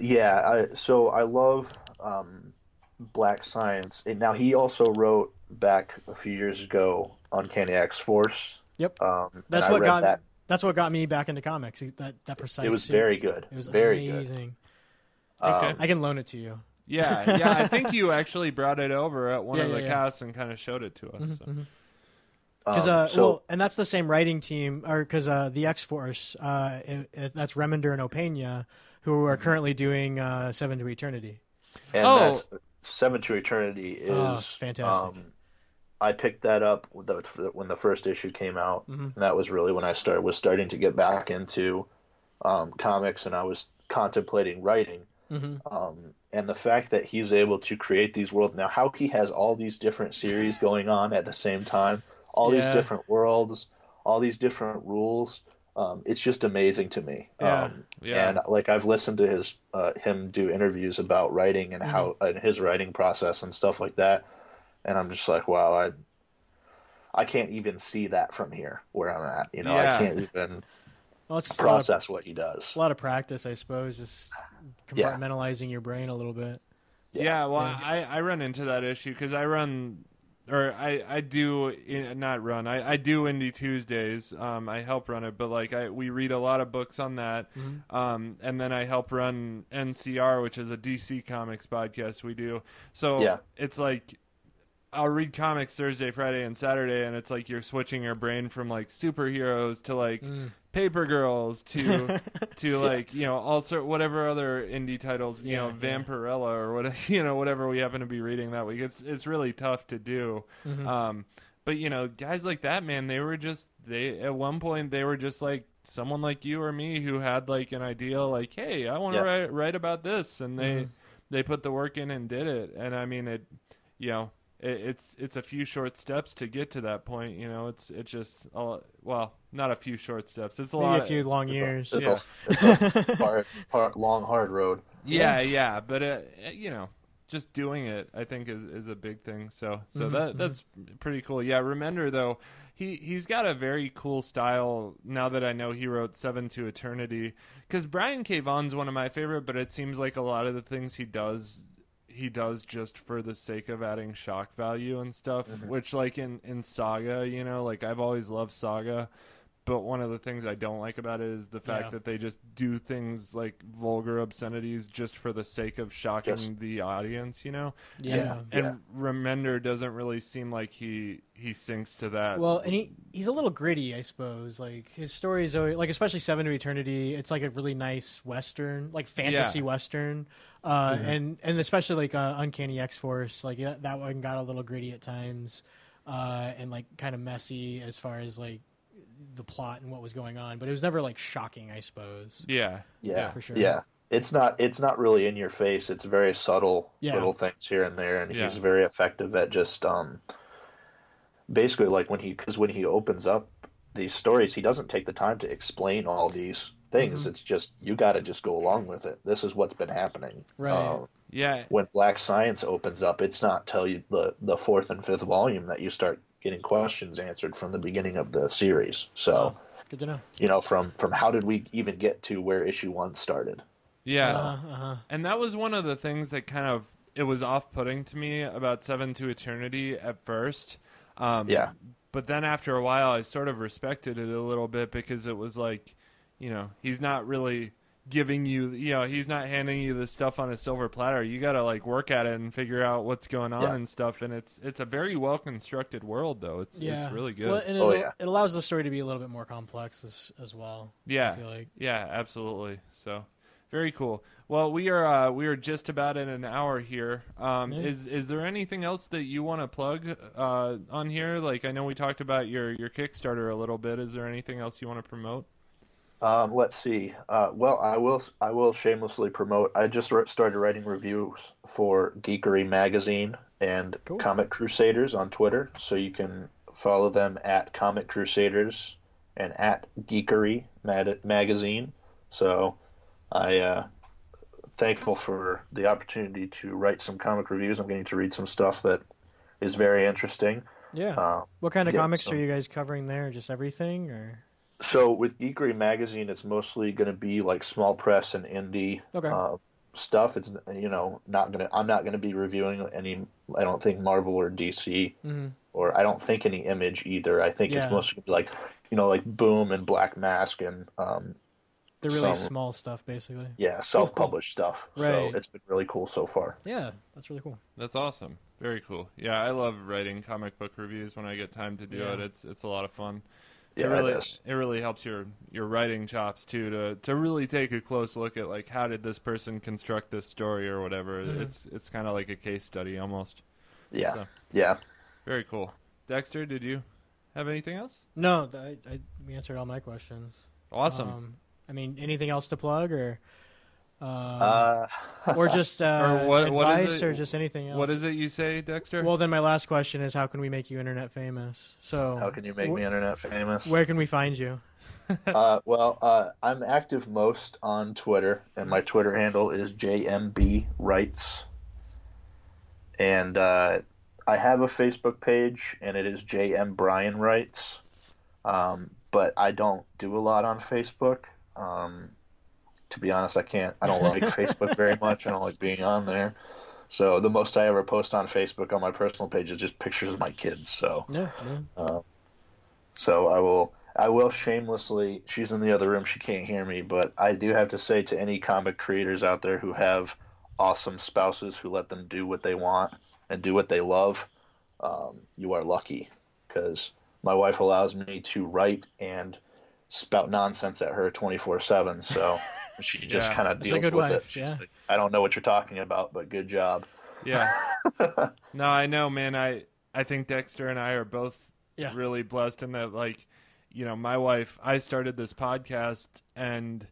Yeah, I, so I love um, Black Science. And now he also wrote back a few years ago Uncanny X Force. Yep. Um, That's what got that. that's what got me back into comics. That that precise. It was series. very good. It was very good. amazing. Okay. Um, I can loan it to you. yeah yeah i think you actually brought it over at one Yeah, of the yeah. casts and kind of showed it to us so. Because um, uh, so well, and that's the same writing team, or because uh, the X Force, uh, it, it, that's Remender and Opeña, who are currently doing uh, Seven to Eternity. and Oh. that's Seven to Eternity is Oh, fantastic. Um, I picked that up when the first issue came out, Mm-hmm. and that was really when I started was starting to get back into um, comics, and I was contemplating writing. Mm-hmm. Um, and the fact that he's able to create these worlds now, how he has all these different series going on at the same time, all these different worlds, all these different rules. Um, it's just amazing to me. Yeah. Um, Yeah. And like I've listened to his uh, him do interviews about writing and how Mm-hmm. and his writing process and stuff like that, and I'm just like, wow, I I can't even see that from here where I'm at. You know, Yeah. I can't even Well, it's just of, process what he does. a lot of practice, I suppose, just Yeah. compartmentalizing your brain a little bit. Yeah, well, I, I run into that issue because I run, or I, I do in, not run. I, I do Indie Tuesdays. Um, I help run it, but like I we read a lot of books on that. Um, and then I help run NCR, which is a DC Comics podcast we do. So Yeah. it's like I'll read comics Thursday, Friday, and Saturday, and it's like you're switching your brain from like superheroes to like Paper Girls to to like you know all sort whatever other indie titles you Yeah, know yeah. Vampirella or what you know whatever we happen to be reading that week. It's it's really tough to do. Mm-hmm. Um, but you know guys like that man, they were just they at one point they were just like someone like you or me who had like an idea like hey I want to Yeah. write write about this and they Mm-hmm. they put the work in and did it and I mean it you know it, it's it's a few short steps to get to that point you know it's it's just a, well not a few short steps it's a Maybe lot a few long It's years. a, it's Yeah. a, it's a hard, hard, long, hard road. yeah yeah but uh, you know just doing it i think is, is a big thing so so that that's pretty cool yeah remender though he he's got a very cool style now that i know he wrote seven to eternity because brian k vaughan's one of my favorite but it seems like a lot of the things he does he does just for the sake of adding shock value and stuff mm-hmm. which like in in saga you know like i've always loved saga but one of the things I don't like about it is the fact Yeah. that they just do things like vulgar obscenities just for the sake of shocking Just- the audience, you know. Yeah. And Yeah. Remender doesn't really seem like he he sinks to that. Well, and he he's a little gritty, I suppose. Like his stories, are like especially Seven to Eternity. It's like a really nice western, like fantasy Yeah. western, uh, and and especially like uh, Uncanny X Force. Like that, that one got a little gritty at times, uh, and like kind of messy as far as like the plot and what was going on. But it was never like shocking, I suppose. yeah, Yeah, for sure. Yeah, it's not it's not really in your face. It's very subtle Yeah. little things here and there, and Yeah. he's very effective at just um, basically like when he because when he opens up these stories, he doesn't take the time to explain all these things. Mm-hmm. It's just you got to just go along with it. This is what's been happening. Right. Um, yeah, when Black Science opens up, it's not till you the the fourth and fifth volume that you start getting questions answered from the beginning of the series. So Oh, good to know. you know from from how did we even get to where issue one started? yeah. Uh huh. And that was one of the things that kind of it was off-putting to me about Seven to Eternity at first. Um, Yeah. But then after a while, I sort of respected it a little bit because it was like, you know, he's not really giving you, you know, he's not handing you the stuff on a silver platter. You got to like work at it and figure out what's going on Yeah. and stuff. And it's it's a very well constructed world though. It's Yeah, it's really good. Well, and it, Oh, yeah. it allows the story to be a little bit more complex as as well. Yeah, I feel like. yeah, absolutely. So, very cool. Well, we are uh, we are just about in an hour here. Um, Yeah. Is is there anything else that you want to plug uh, on here? Like I know we talked about your your Kickstarter a little bit. Is there anything else you want to promote? Um, let's see. Uh, well, I will. I will shamelessly promote. I just started writing reviews for Geekery magazine and Cool. Comic Crusaders on Twitter, so you can follow them at Comic Crusaders and at Geekery Mad- magazine. So, I uh, thankful for the opportunity to write some comic reviews. I'm getting to read some stuff that is very interesting. Yeah. Uh, what kind of yeah, comics so- are you guys covering there? Just everything, or So with Geekery magazine, it's mostly going to be like small press and indie Okay. uh, stuff. It's you know not gonna. I'm not going to be reviewing any. I don't think Marvel or DC Mhm. or I don't think any Image either. I think Yeah. it's mostly like you know like Boom and Black Mask and um, the really Some- small stuff, basically? yeah self-published stuff. So it's been really cool so far. Yeah, that's really cool. That's awesome. Very cool. Yeah, I love writing comic book reviews when I get time to do Yeah. it. It's it's a lot of fun. Yeah, it really it is. it really helps your your writing chops too to to really take a close look at like how did this person construct this story or whatever. Mm-hmm. It's it's kind of like a case study almost. Yeah, So. yeah. Very cool. Dexter, did you have anything else? No, I, I we answered all my questions. Awesome. Um, I mean, anything else to plug, or uh, Uh, or just uh, Or what- what is advice, it- or just anything else? what is it you say, Dexter? Well, then my last question is, how can we make you internet famous? So, how can you make wh- me internet famous? Where can we find you? uh, well, uh, I'm active most on Twitter, and my Twitter handle is JMB Writes. And uh, I have a Facebook page, and it is JM Bryan Writes. Um, but I don't do a lot on Facebook. Um, to be honest, I can't. I don't like Facebook very much. I don't like being on there. So the most I ever post on Facebook on my personal page is just pictures of my kids. So Yeah, yeah. so I will I will shamelessly she's in the other room, she can't hear me, but I do have to say to any comic creators out there who have awesome spouses who let them do what they want and do what they love, um, you are lucky because my wife allows me to write and spout nonsense at her 24 7. So she just Yeah. kind of That's deals with wife, it. She's yeah. like, I don't know what you're talking about, but good job. Yeah. no, I know, man. I I think Dexter and I are both Yeah. really blessed in that, like, you know, my wife. I started this podcast and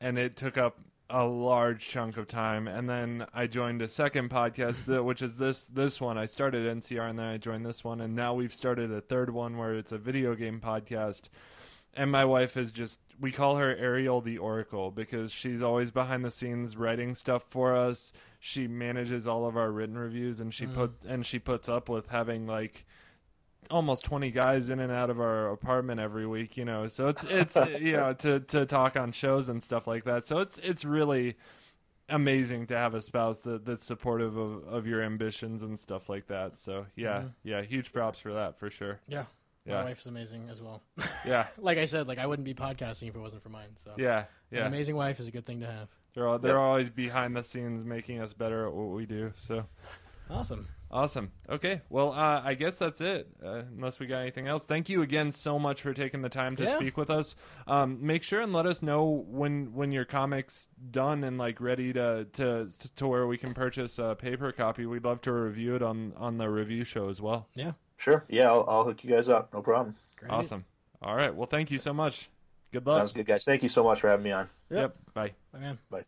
and it took up a large chunk of time, and then I joined a second podcast, that, which is this this one. I started NCR, and then I joined this one, and now we've started a third one where it's a video game podcast. And my wife is just we call her Ariel the Oracle because she's always behind the scenes writing stuff for us. She manages all of our written reviews and she mm. puts and she puts up with having like almost 20 guys in and out of our apartment every week, you know. So it's it's you know to to talk on shows and stuff like that. So it's it's really amazing to have a spouse that, that's supportive of, of your ambitions and stuff like that. So yeah, mm-hmm. yeah, huge props for that for sure. Yeah. Yeah. My wife's amazing as well. Yeah. like I said, like I wouldn't be podcasting if it wasn't for mine. So Yeah. an Yeah. amazing wife is a good thing to have. They're all, they're Yep. always behind the scenes making us better at what we do. So Awesome. awesome. Okay. Well, uh, I guess that's it. Uh, unless we got anything else. Thank you again so much for taking the time to Yeah. speak with us. Um, make sure and let us know when when your comics done and like ready to to to where we can purchase a paper copy. We'd love to review it on on the review show as well. Yeah. Sure. Yeah, I'll, I'll hook you guys up. No problem. Great. Awesome. All right. Well, thank you so much. Good luck. Sounds good, guys. Thank you so much for having me on. Yep. Yep. Bye. Bye, man. Bye.